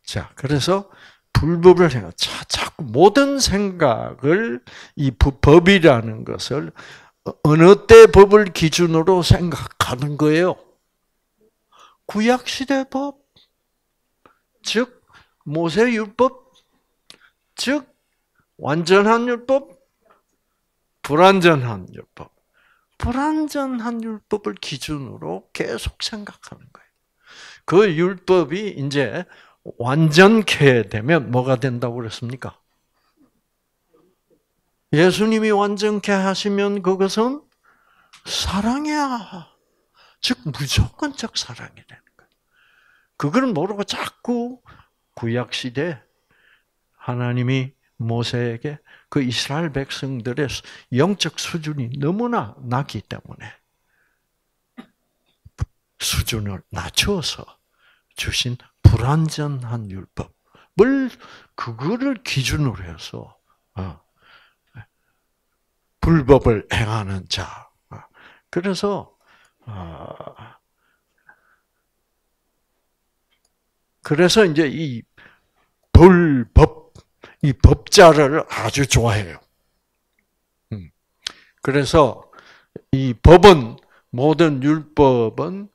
자, 그래서 불법을 행 자, 자꾸 모든 생각을 이 법이라는 것을 어느 때 법을 기준으로 생각하는 거예요? 구약시대 법, 즉 모세율법, 즉 완전한 율법, 불완전한 율법. 불완전한 율법을 기준으로 계속 생각하는 거예요. 그 율법이 이제 완전케 되면 뭐가 된다고 그랬습니까? 예수님이 완전케 하시면 그것은 사랑이야. 즉 무조건적 사랑이 되는 거예요. 그걸 모르고 자꾸 구약 시대 하나님이 모세에게 그 이스라엘 백성들의 영적 수준이 너무나 낮기 때문에 수준을 낮춰서 주신 불완전한 율법을 그거를 기준으로 해서 어, 불법을 행하는 자. 어, 그래서 어, 그래서 이제 이 불법 이 법자를 아주 좋아해요. 음. 그래서 이 법은 모든 율법은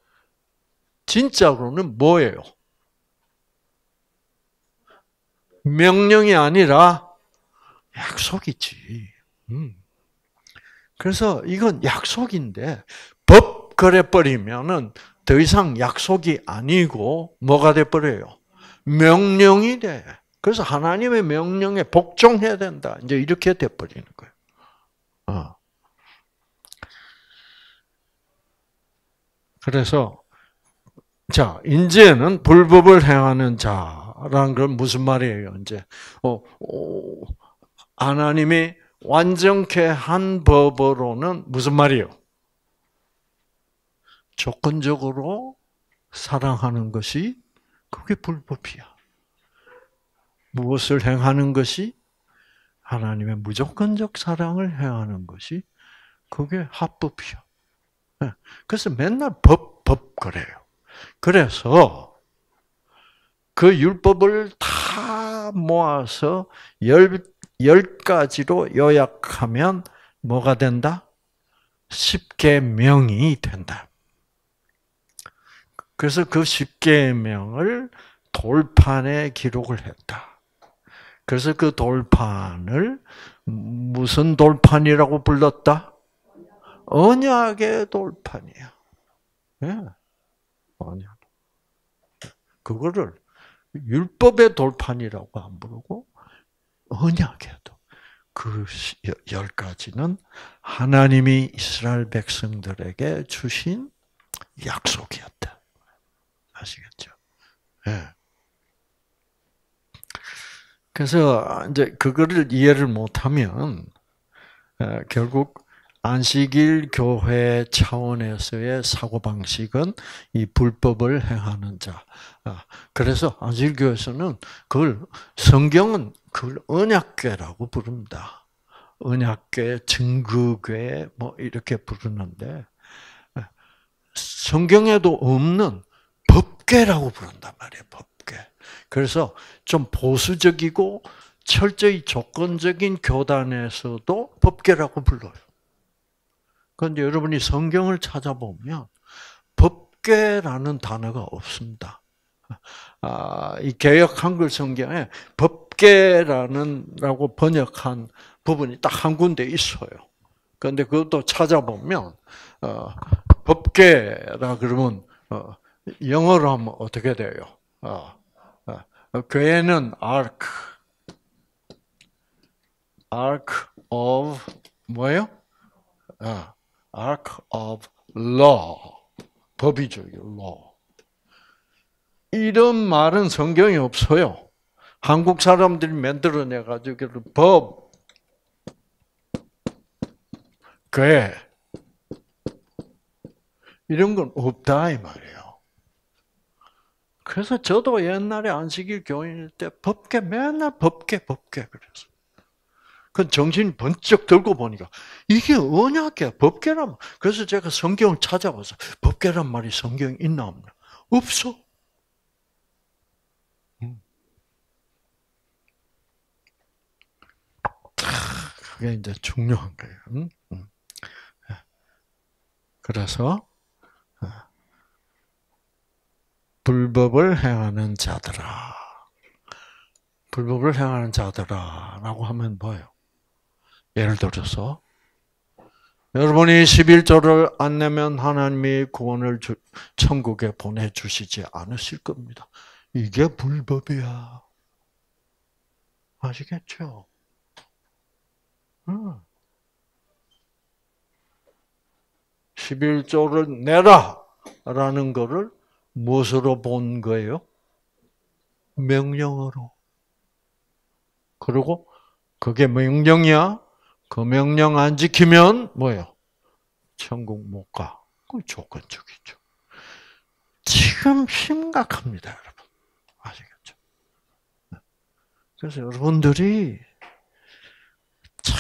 진짜로는 뭐예요? 명령이 아니라 약속이지. 음. 그래서 이건 약속인데 법 그래 버리면은 더 이상 약속이 아니고 뭐가 돼 버려요? 명령이 돼. 그래서 하나님의 명령에 복종해야 된다. 이제 이렇게 돼 버리는 거예요. 어. 그래서 자 이제는 불법을 행하는 자라는 건 무슨 말이에요? 이제 어, 어, 하나님이 완전케 한 법으로는 무슨 말이에요? 조건적으로 사랑하는 것이 그게 불법이야. 무엇을 행하는 것이 하나님의 무조건적 사랑을 행하는 것이 그게 합법이야. 예. 그래서 맨날 법, 법 그래요. 그래서 그 율법을 다 모아서 열, 열 가지로 요약하면 뭐가 된다? 십계명이 된다. 그래서 그 십계명을 돌판에 기록을 했다. 그래서 그 돌판을 무슨 돌판이라고 불렀다? 언약의 돌판이야. 예. 언약. 그거를 율법의 돌판이라고 안 부르고 언약에도 그 열 가지는 하나님이 이스라엘 백성들에게 주신 약속이었다. 아시겠죠? 예. 그래서 이제 그거를 이해를 못하면 어, 결국 안식일 교회 차원에서의 사고 방식은 이 불법을 행하는 자. 아, 그래서 안식일 교회에서는 그걸 성경은 그걸 언약궤라고 부릅니다. 언약궤, 증거궤 뭐 이렇게 부르는데 성경에도 없는 법궤라고 부른단 말이에요. 법궤. 그래서 좀 보수적이고 철저히 조건적인 교단에서도 법궤라고 불러요. 그런데 여러분이 성경을 찾아보면 법궤라는 단어가 없습니다. 아, 이 개역 한글 성경에 법계라는라고 번역한 부분이 딱 한 군데 있어요. 그런데 그것도 찾아보면 어, 법계라 그러면 어, 영어로 하면 어떻게 돼요? 어, 어, 괴는 ark, ark of 뭐예요? 어, ark of law, 법이죠, law. 이런 말은 성경에 없어요. 한국 사람들이 만들어내 가지고 법, 괴 이런 건 없다 이 말이에요. 그래서 저도 옛날에 안식일 교인일 때 법계 맨날 법계 법계 그래서. 그 정신 번쩍 들고 보니까 이게 언약이야 법계란 그래서 제가 성경을 찾아봐서 법계란 말이 성경 있나 없나 없어. 음. 그게 이제 중요한 거예요. 예. 그래서 어, 불법을 행하는 자들아, 불법을 행하는 자들아라고 하면 뭐예요? 예를 들어서 여러분이 11조를 안 내면 하나님이 구원을 주, 천국에 보내주시지 않으실 겁니다. 이게 불법이야. 아시겠죠? 응. 11조를 내라! 라는 것을 무엇으로 본 거예요? 명령으로. 그리고 그게 명령이야? 그 명령 안 지키면 뭐예요? 천국 못 가. 그 조건적이죠. 지금 심각합니다, 여러분. 아시겠죠? 그래서 여러분들이 자,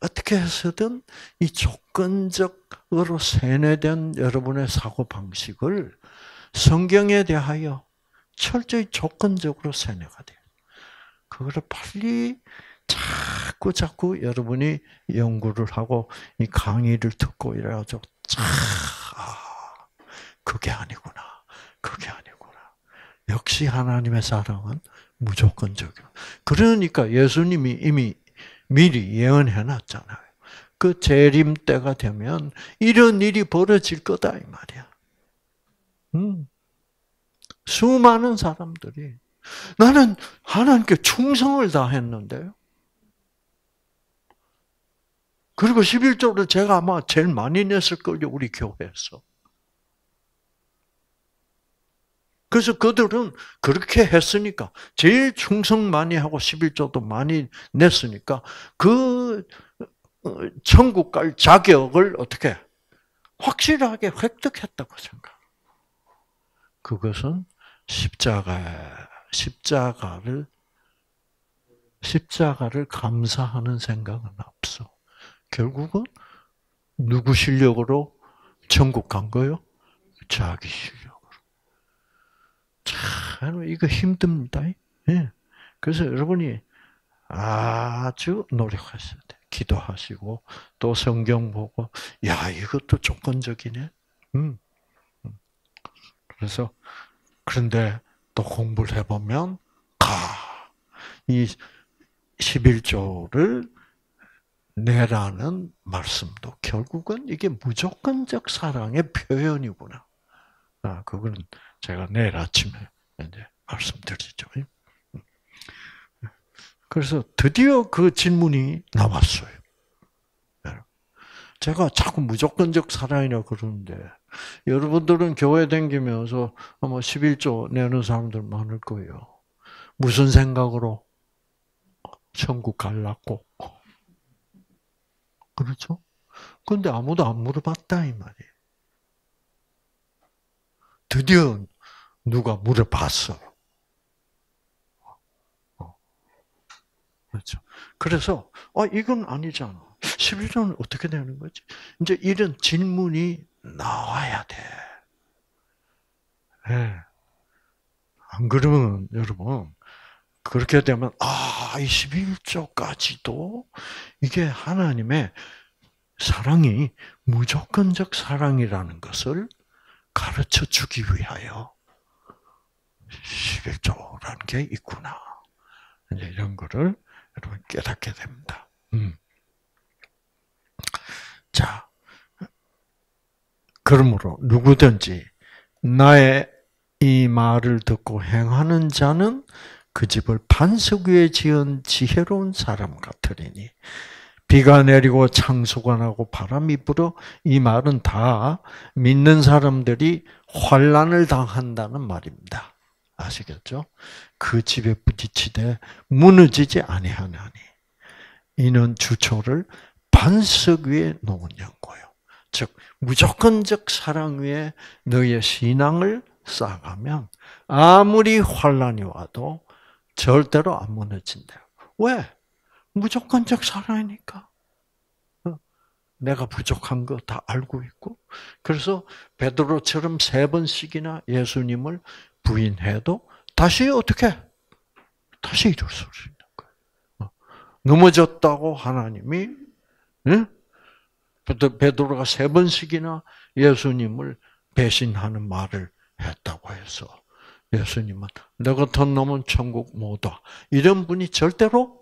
어떻게 해서든 이 조건적으로 세뇌된 여러분의 사고 방식을 성경에 대하여 철저히 조건적으로 세뇌가 돼요. 그거를 빨리 자꾸 자꾸 여러분이 연구를 하고 이 강의를 듣고 이래가지고 자, 아, 그게 아니구나, 그게 아니구나. 역시 하나님의 사랑은 무조건적이요. 그러니까 예수님이 이미 미리 예언해 놨잖아요. 그 재림 때가 되면 이런 일이 벌어질 거다 이 말이야. 음. 수많은 사람들이 나는 하나님께 충성을 다했는데요. 그리고 11조를 제가 아마 제일 많이 냈을 걸요, 우리 교회에서. 그래서 그들은 그렇게 했으니까, 제일 충성 많이 하고 11조도 많이 냈으니까, 그, 어, 천국 갈 자격을 어떻게, 확실하게 획득했다고 생각. 그것은 십자가, 십자가를, 십자가를 감사하는 생각은 없어. 결국은 누구 실력으로 천국 간 거요? 자기 실력으로. 참 이거 힘듭니다. 예. 그래서 여러분이 아주 노력하셔야 돼. 기도하시고 또 성경 보고 야 이것도 조건적이네. 음. 음. 그래서 그런데 또 공부를 해보면 이 11조를 내라는 말씀도 결국은 이게 무조건적 사랑의 표현이구나. 아, 그거는 제가 내일 아침에 이제 말씀드리죠. 그래서 드디어 그 질문이 나왔어요. 제가 자꾸 무조건적 사랑이라 그러는데, 여러분들은 교회 다니면서 아마 11조 내는 사람들 많을 거예요. 무슨 생각으로? 천국 갈라고. 그렇죠? 근데 아무도 안 물어봤다, 이 말이에요. 드디어 누가 물어봤어. 어. 그렇죠. 그래서, 아, 이건 아니잖아. 11조는 어떻게 되는 거지? 이제 이런 질문이 나와야 돼. 네. 안 그러면, 여러분, 그렇게 되면 아, 이 11조까지도 이게 하나님의 사랑이 무조건적 사랑이라는 것을 가르쳐 주기 위하여 11조라는 게 있구나. 이제 이런 거를 여러분 깨닫게 됩니다. 음. 자, 그러므로 누구든지 나의 이 말을 듣고 행하는 자는 그 집을 반석 위에 지은 지혜로운 사람 같으리니 비가 내리고 창수가 나고 바람이 불어 이 말은 다 믿는 사람들이 환란을 당한다는 말입니다. 아시겠죠? 그 집에 부딪히되 무너지지 아니하나니 이는 주초를 반석 위에 놓은 연고요. 즉 무조건적 사랑 위에 너의 신앙을 쌓아가면 아무리 환란이 와도 절대로 안 무너진대요. 왜? 무조건적 사랑이니까. 어? 내가 부족한 거 다 알고 있고. 그래서 베드로처럼 세 번씩이나 예수님을 부인해도 다시 어떻게? 다시 일어설 수 있는 거예요. 어? 넘어졌다고 하나님이 베드로가 세 번씩이나 예수님을 배신하는 말을 했다고 해서 예수님은 너 같은 놈은 천국 못 와. 이런 분이 절대로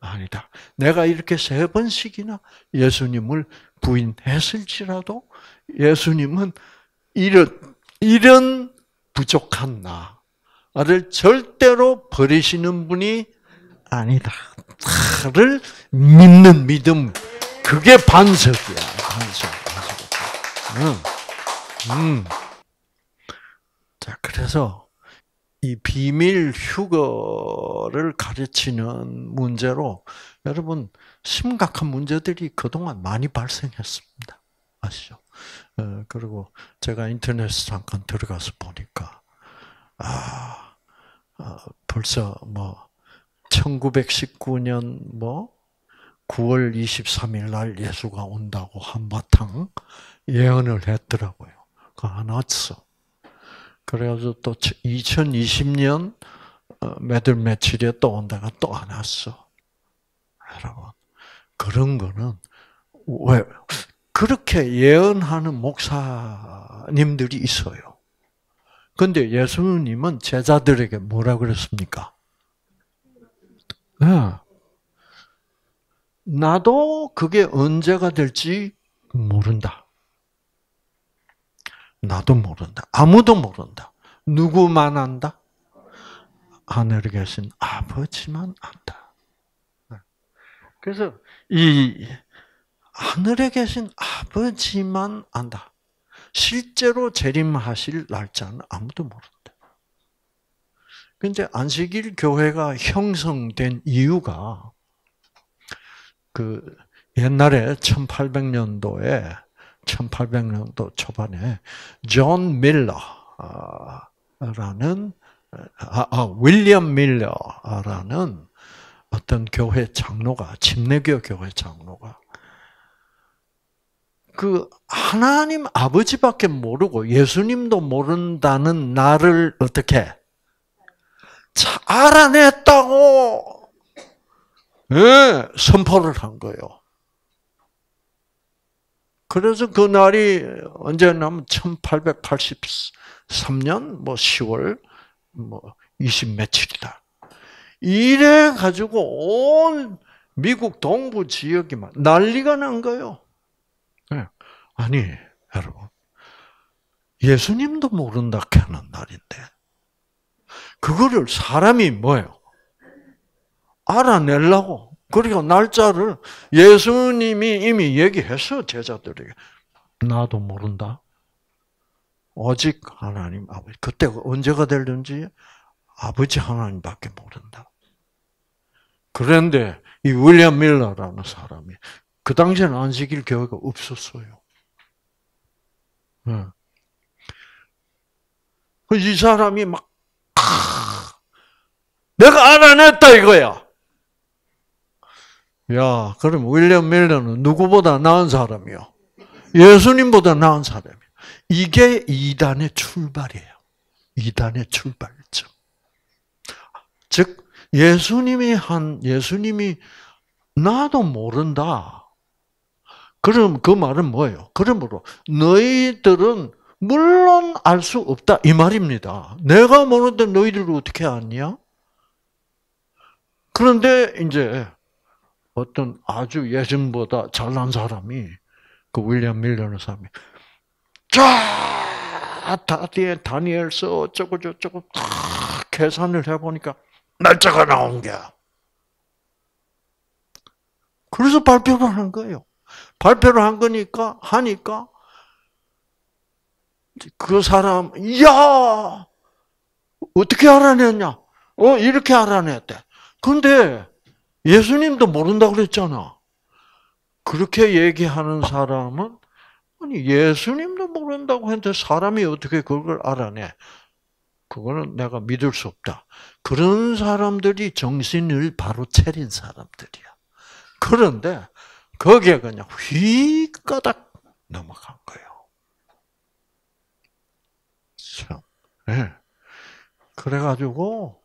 아니다. 내가 이렇게 세 번씩이나 예수님을 부인했을지라도 예수님은 이런, 이런 부족한 나를 절대로 버리시는 분이 아니다. 를 믿는 믿음, 그게 반석이야. 반석. 음. 음. 자, 그래서 이 비밀 휴거를 가르치는 문제로 여러분 심각한 문제들이 그동안 많이 발생했습니다. 아시죠? 어, 그리고 제가 인터넷에 잠깐 들어가서 보니까 아, 어, 벌써 뭐 1919년 뭐 9월 23일 날 예수가 온다고 한바탕 예언을 했더라고요. 그안 왔어. 그래가지고 또 2020년 몇월 며칠에 또 온다가 또 안 왔어. 여러분 그런 거는 왜 그렇게 예언하는 목사님들이 있어요. 근데 예수님은 제자들에게 뭐라 그랬습니까? 네. 나도 그게 언제가 될지 모른다. 나도 모른다. 아무도 모른다. 누구만 안다? 하늘에 계신 아버지만 안다. 그래서 이 하늘에 계신 아버지만 안다. 실제로 재림하실 날짜는 아무도 모른다. 근데 안식일 교회가 형성된 이유가 그 옛날에 1800년도에 1800년도 초반에 존 밀러라는 아, 아, 윌리엄 밀러라는 어떤 교회 장로가 침례교 교회 장로가 그 하나님 아버지밖에 모르고 예수님도 모른다는 나를 어떻게 알아냈다고 네, 선포를 한 거예요. 그래서 그 날이 언제냐면 1883년 뭐 10월 뭐 20 며칠이다. 이래 가지고 온 미국 동부 지역이 막 난리가 난 거예요. 네. 아니, 여러분. 예수님도 모른다 하는 날인데. 그거를 사람이 뭐예요? 알아내려고 그리고 날짜를 예수님이 이미 얘기했어 제자들에게. 나도 모른다. 오직 하나님 아버지. 그때가 언제가 될는지 아버지 하나님밖에 모른다. 그런데 이 윌리엄 밀러라는 사람이 그 당시에는 안식일 교회가 없었어요. 네. 이 사람이 막 내가 알아냈다 이거야. 야, 그럼 윌리엄 밀러는 누구보다 나은 사람이요? 예수님보다 나은 사람이요. 이게 이단의 출발이에요. 이단의 출발점. 즉, 예수님이 한, 예수님이 나도 모른다. 그럼 그 말은 뭐예요? 그러므로 너희들은 물론 알 수 없다 이 말입니다. 내가 모르는데 너희들 어떻게 아냐? 그런데 이제 어떤 아주 예전보다 잘난 사람이 그 윌리엄 밀러는 사람이 쫙 다디에 다니엘서 어쩌고 저쩌고 다 계산을 해보니까 날짜가 나온 게야. 그래서 발표를 하는 거예요. 발표를 한 거니까 하니까 그 사람 야 어떻게 알아냈냐? 어 이렇게 알아냈대. 근데 예수님도 모른다고 그랬잖아. 그렇게 얘기하는 사람은 아니 예수님도 모른다고 했는데 사람이 어떻게 그걸 알아내? 그거는 내가 믿을 수 없다. 그런 사람들이 정신을 바로 차린 사람들이야. 그런데 거기에 그냥 휘가닥 넘어간 거예요. 참, 네. 그래가지고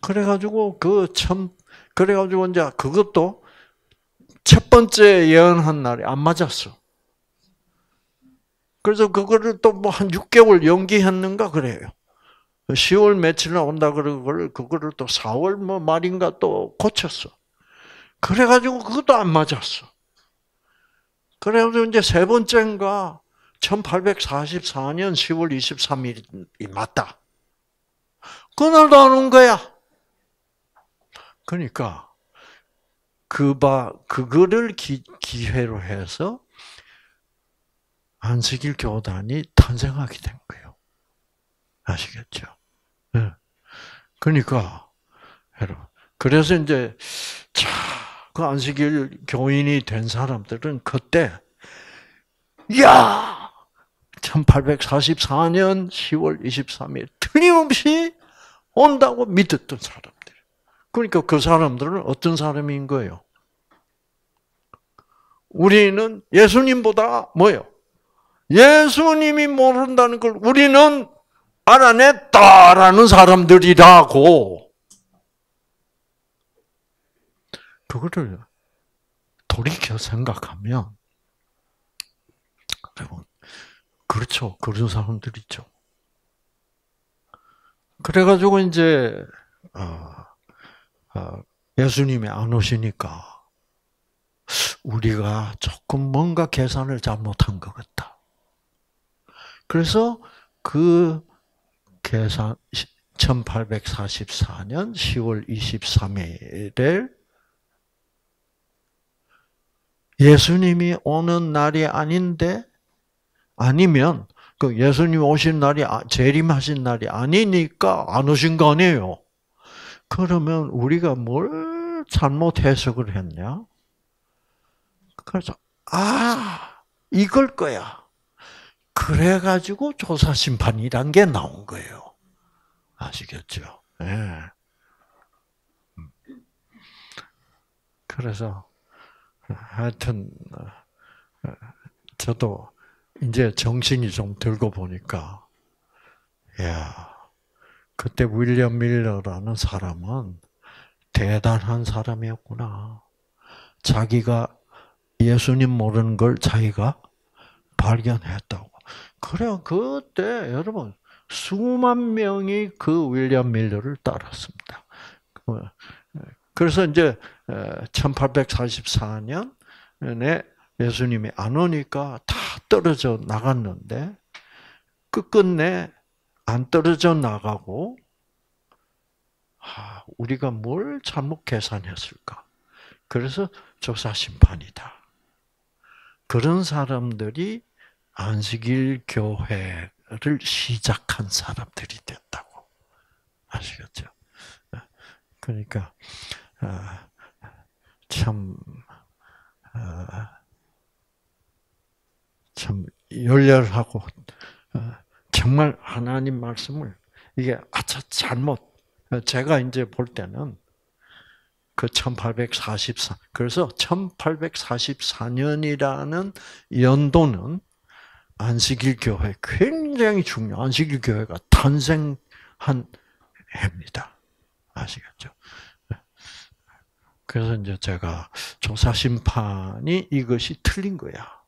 그래가지고 그 참 그래가지고 이제 그것도 첫 번째 예언한 날이 안 맞았어. 그래서 그거를 또 뭐 한 6개월 연기했는가 그래요. 10월 며칠 나온다 그걸 그거를 또 4월 뭐 말인가 또 고쳤어. 그래가지고 그것도 안 맞았어. 그래가지고 이제 세 번째인가 1844년 10월 23일이 맞다. 그날도 안 온 거야. 그러니까 그바 그거를 기, 기회로 해서 안식일 교단이 탄생하게 된 거예요. 아시겠죠? 네. 그러니까 여러분 그래서 이제 자, 그 안식일 교인이 된 사람들은 그때 야 1844년 10월 23일 틀림없이 온다고 믿었던 사람들. 그러니까 그 사람들은 어떤 사람인 거예요? 우리는 예수님보다 뭐요? 예수님이 모른다는 걸 우리는 알아냈다라는 사람들이라고. 그거를 돌이켜 생각하면, 그렇죠. 그런 사람들 있죠. 그래가지고 이제, 어, 어, 예수님이 안 오시니까 우리가 조금 뭔가 계산을 잘못한 것 같다. 그래서 그 계산 1844년 10월 23일에 예수님이 오는 날이 아닌데 아니면 그 예수님 오신 날이 아, 재림하신 날이 아니니까 안 오신 거 아니에요. 그러면 우리가 뭘 잘못 해석을 했냐? 그래서 아 이걸 거야. 그래가지고 조사 심판이란 게 나온 거예요. 아시겠죠? 예. 네. 그래서 하여튼 저도 이제 정신이 좀 들고 보니까 야 그때 윌리엄 밀러라는 사람은 대단한 사람이었구나. 자기가 예수님 모르는 걸 자기가 발견했다고. 그래, 그때 여러분 수만 명이 그 윌리엄 밀러를 따랐습니다. 그래서 이제 1844년에 예수님이 안 오니까 다 떨어져 나갔는데 끝끝내 안 떨어져 나가고 아, 우리가 뭘 잘못 계산했을까? 그래서 조사 심판이다. 그런 사람들이 안식일 교회를 시작한 사람들이 됐다고 아시겠죠? 그러니까 아, 참, 아, 참 열렬하고 정말 하나님 말씀을 이게 아차 잘못 제가 이제 볼 때는 그 1844, 그래서 1844년이라는 연도는 안식일 교회 굉장히 중요. 안식일 교회가 탄생한 해입니다. 아시겠죠? 그래서 이제 제가 조사 심판이 이것이 틀린 거야.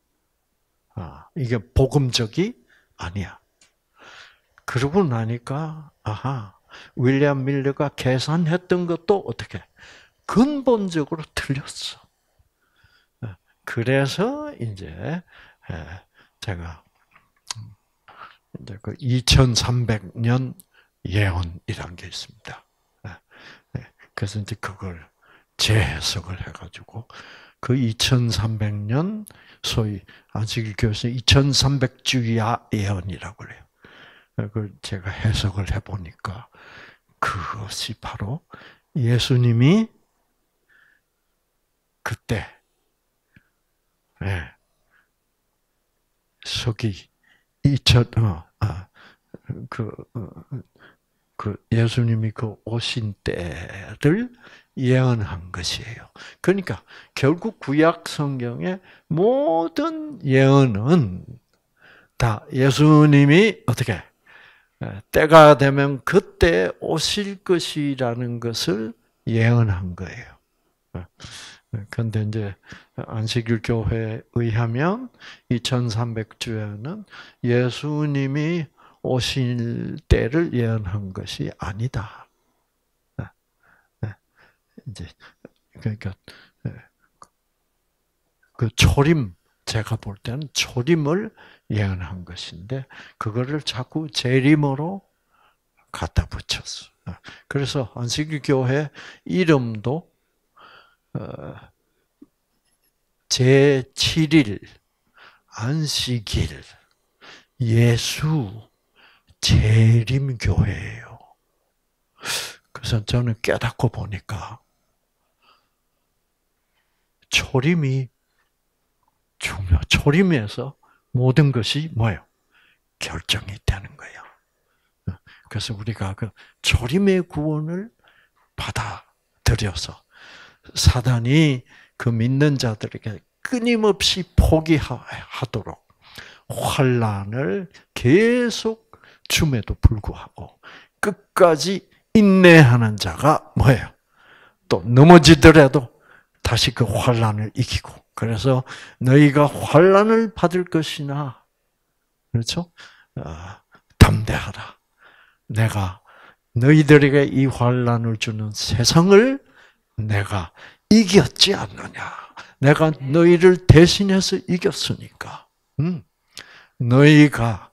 아, 이게 복음적이 아니야. 그러고 나니까 아하 윌리엄 밀러가 계산했던 것도 어떻게 근본적으로 틀렸어. 어, 그래서 이제 제가 음, 이제 그 2300년 예언이란 게 있습니다. 그래서 이제 그걸 재해석을 해가지고 그 2300년 소위 안식일 교회에서 2300주야 예언이라고 그래요. 그걸 제가 해석을 해보니까 그것이 바로 예수님이 그때 네, 서기 2000 어, 아, 그, 어, 그 예수님이 그 오신 때를 예언한 것이에요. 그러니까 결국 구약 성경의 모든 예언은 다 예수님이 어떻게 때가 되면 그때 오실 것이라는 것을 예언한 거예요. 그런데 이제 안식일 교회에 의하면 이 1300주에는 예수님이 오실 때를 예언한 것이 아니다. 이제 그러니까 그 초림 제가 볼 때는 초림을 예언한 것인데 그거를 자꾸 재림으로 갖다 붙였어. 그래서 안식일 교회 이름도 어, 제7일 안식일 예수 재림 교회예요. 그래서 저는 깨닫고 보니까 초림이 중요. 초림에서 모든 것이 뭐예요? 결정이 되는 거예요. 그래서 우리가 그 초림의 구원을 받아들여서 사단이 그 믿는 자들에게 끊임없이 포기하도록 환란을 계속 줌에도 불구하고 끝까지 인내하는 자가 뭐예요? 또 넘어지더라도 다시 그 환란을 이기고 그래서 너희가 환란을 받을 것이나 그렇죠? 어, 담대하라. 내가 너희들에게 이 환란을 주는 세상을 내가 이겼지 않느냐. 내가 너희를 대신해서 이겼으니까. 음. 너희가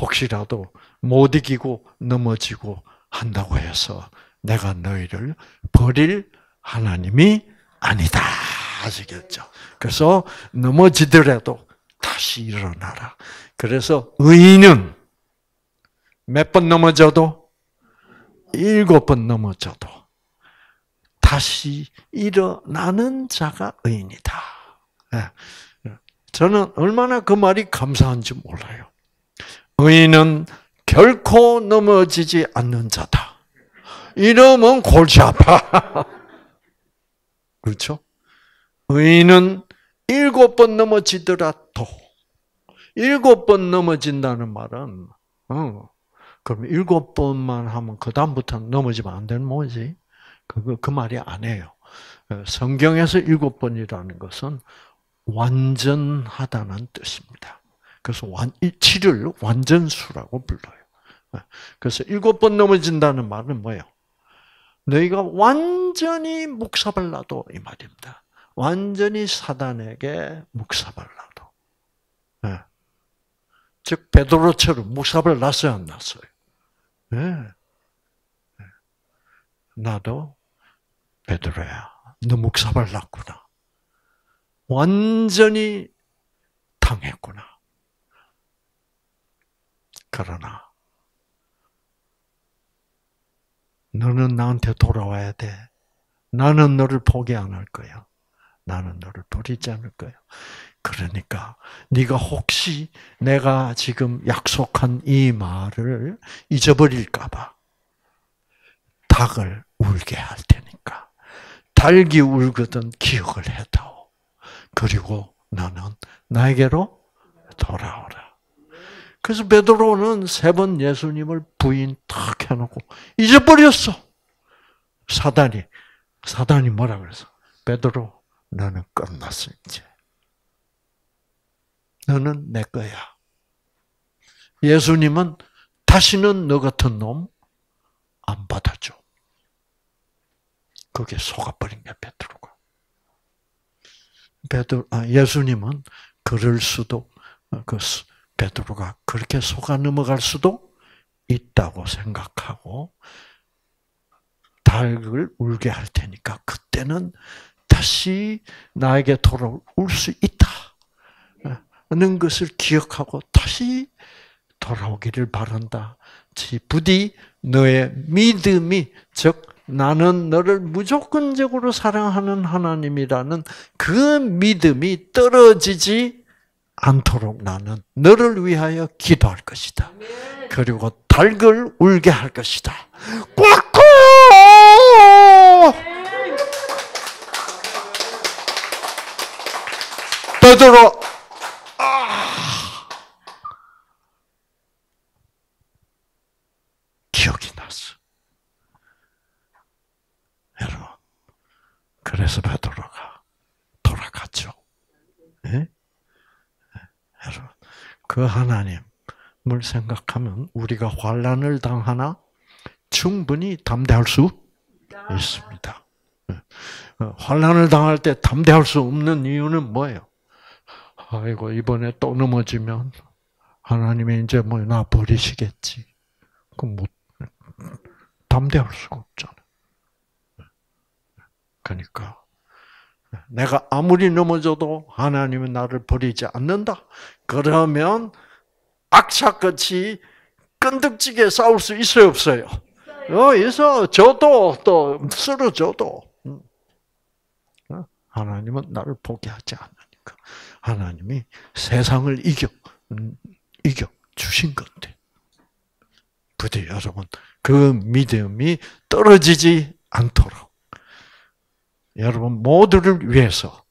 혹시라도 못 이기고 넘어지고 한다고 해서 내가 너희를 버릴 하나님이 아니다. 아시겠죠? 그래서 넘어지더라도 다시 일어나라. 그래서 의인은 몇 번 넘어져도 일곱 번 넘어져도 다시 일어나는 자가 의인이다. 예. 저는 얼마나 그 말이 감사한지 몰라요. 의인은 결코 넘어지지 않는 자다. 이러면 골치 아파. 그렇죠? 의인은 일곱 번 넘어지더라도 일곱 번 넘어진다는 말은 어, 그럼 일곱 번만 하면 그 다음부터는 넘어지면 안 되는 뭐지? 그, 그 말이 아니에요. 성경에서 일곱 번이라는 것은 완전하다는 뜻입니다. 그래서 완, 7을 완전수라고 불러요. 그래서 일곱 번 넘어진다는 말은 뭐예요? 너희가 완전히 묵사발라도 이 말입니다. 완전히 사단에게 묵사발라도. 네. 즉 베드로처럼 묵사발 났어요, 안 났어요? 네. 나도 베드로야, 너 묵사발 났구나. 완전히 당했구나. 그러나 너는 나한테 돌아와야 돼. 나는 너를 포기 안 할 거야. 나는 너를 버리지 않을 거야. 그러니까 네가 혹시 내가 지금 약속한 이 말을 잊어버릴까 봐 닭을 울게 할 테니까 닭이 울거든 기억을 해다오. 그리고 너는 나에게로 돌아오라. 그래서 베드로는 세 번 예수님을 부인 탁 해놓고 잊어버렸어. 사단이 사단이 뭐라 그래서 베드로 너는 끝났어 이제. 너는 내 거야. 예수님은 다시는 너 같은 놈 안 받아줘. 그게 속아버린 게 베드로가. 베드 아, 예수님은 그럴 수도 그 베드로가 그렇게 속아 넘어갈 수도 있다고 생각하고 닭을 울게 할 테니까 그때는 다시 나에게 돌아올 수 있다는 것을 기억하고 다시 돌아오기를 바란다. 부디 너의 믿음이 즉 나는 너를 무조건적으로 사랑하는 하나님이라는 그 믿음이 떨어지지 않도록 나는 너를 위하여 기도할 것이다. 그리고 닭을 울게 할 것이다. 꽉 베드로 아! 기억이 났어. 여러분, 그래서 베드로가 돌아갔죠. 예? 여러분, 그 하나님을 생각하면 우리가 환란을 당하나 충분히 담대할 수 있습니다. 예. 어, 환란을 당할 때 담대할 수 없는 이유는 뭐예요? 아이고 이번에 또 넘어지면 하나님이 이제 뭐 나 버리시겠지. 그럼 못 담대할 수가 없잖아. 그러니까 내가 아무리 넘어져도 하나님은 나를 버리지 않는다. 그러면 악착같이 끈덕지게 싸울 수 있어요, 없어요? 어, 있어. 저도 또 쓰러져도 어? 하나님은 나를 포기하지 않으니까. 하나님이 세상을 이겨 음, 이겨 주신 건데. 부디 여러분 그 믿음이 떨어지지 않도록 여러분 모두를 위해서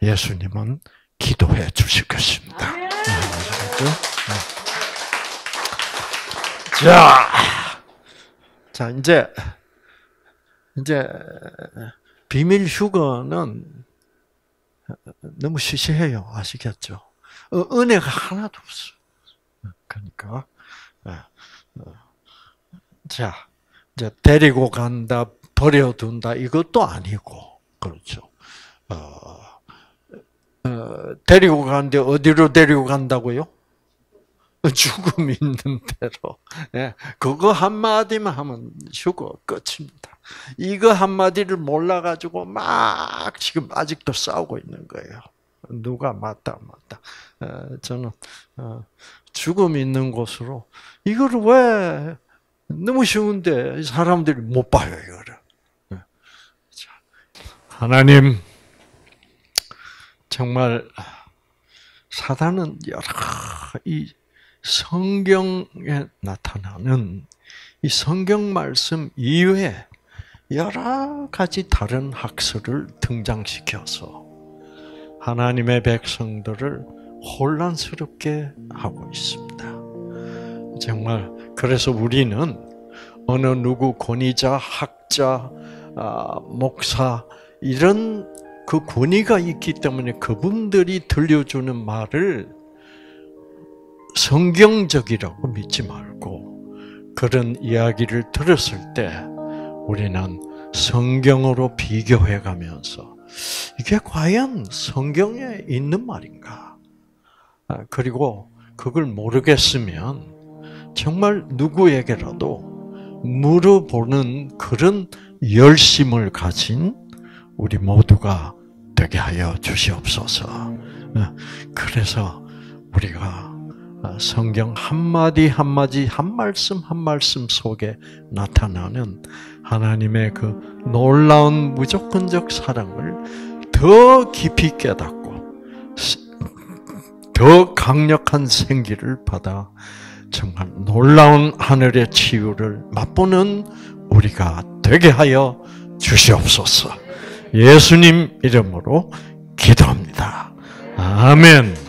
예수님은 기도해 주실 것입니다. 아시겠죠? 자, 자 이제 이제 비밀 휴거는 너무 시시해요. 아시겠죠? 어, 은혜가 하나도 없어. 그러니까 자 이제 데리고 간다, 버려둔다 이것도 아니고 그렇죠. 어, 어, 데리고 가는데 어디로 데리고 간다고요? 죽음 있는 대로. 예, 그거 한마디만 하면 죽어 끝입니다. 이거 한마디를 몰라가지고 막 지금 아직도 싸우고 있는 거예요. 누가 맞다, 맞다. 어, 저는, 어, 죽음 있는 곳으로, 이거를 왜, 너무 쉬운데, 사람들이 못 봐요, 이거를. 예. 하나님, 정말, 사단은 여러, 이, 성경에 나타나는 이 성경 말씀 이외에 여러 가지 다른 학설을 등장시켜서 하나님의 백성들을 혼란스럽게 하고 있습니다. 정말 그래서 우리는 어느 누구 권위자, 학자, 아, 목사 이런 그 권위가 있기 때문에 그분들이 들려주는 말을 성경적이라고 믿지 말고 그런 이야기를 들었을 때 우리는 성경으로 비교해 가면서 이게 과연 성경에 있는 말인가? 아, 그리고 그걸 모르겠으면 정말 누구에게라도 물어보는 그런 열심을 가진 우리 모두가 되게 하여 주시옵소서. 아, 그래서 우리가 성경 한마디 한마디 한 말씀 한 말씀 속에 나타나는 하나님의 그 놀라운 무조건적 사랑을 더 깊이 깨닫고 더 강력한 생기를 받아 정말 놀라운 하늘의 치유를 맛보는 우리가 되게 하여 주시옵소서. 예수님 이름으로 기도합니다. 아멘.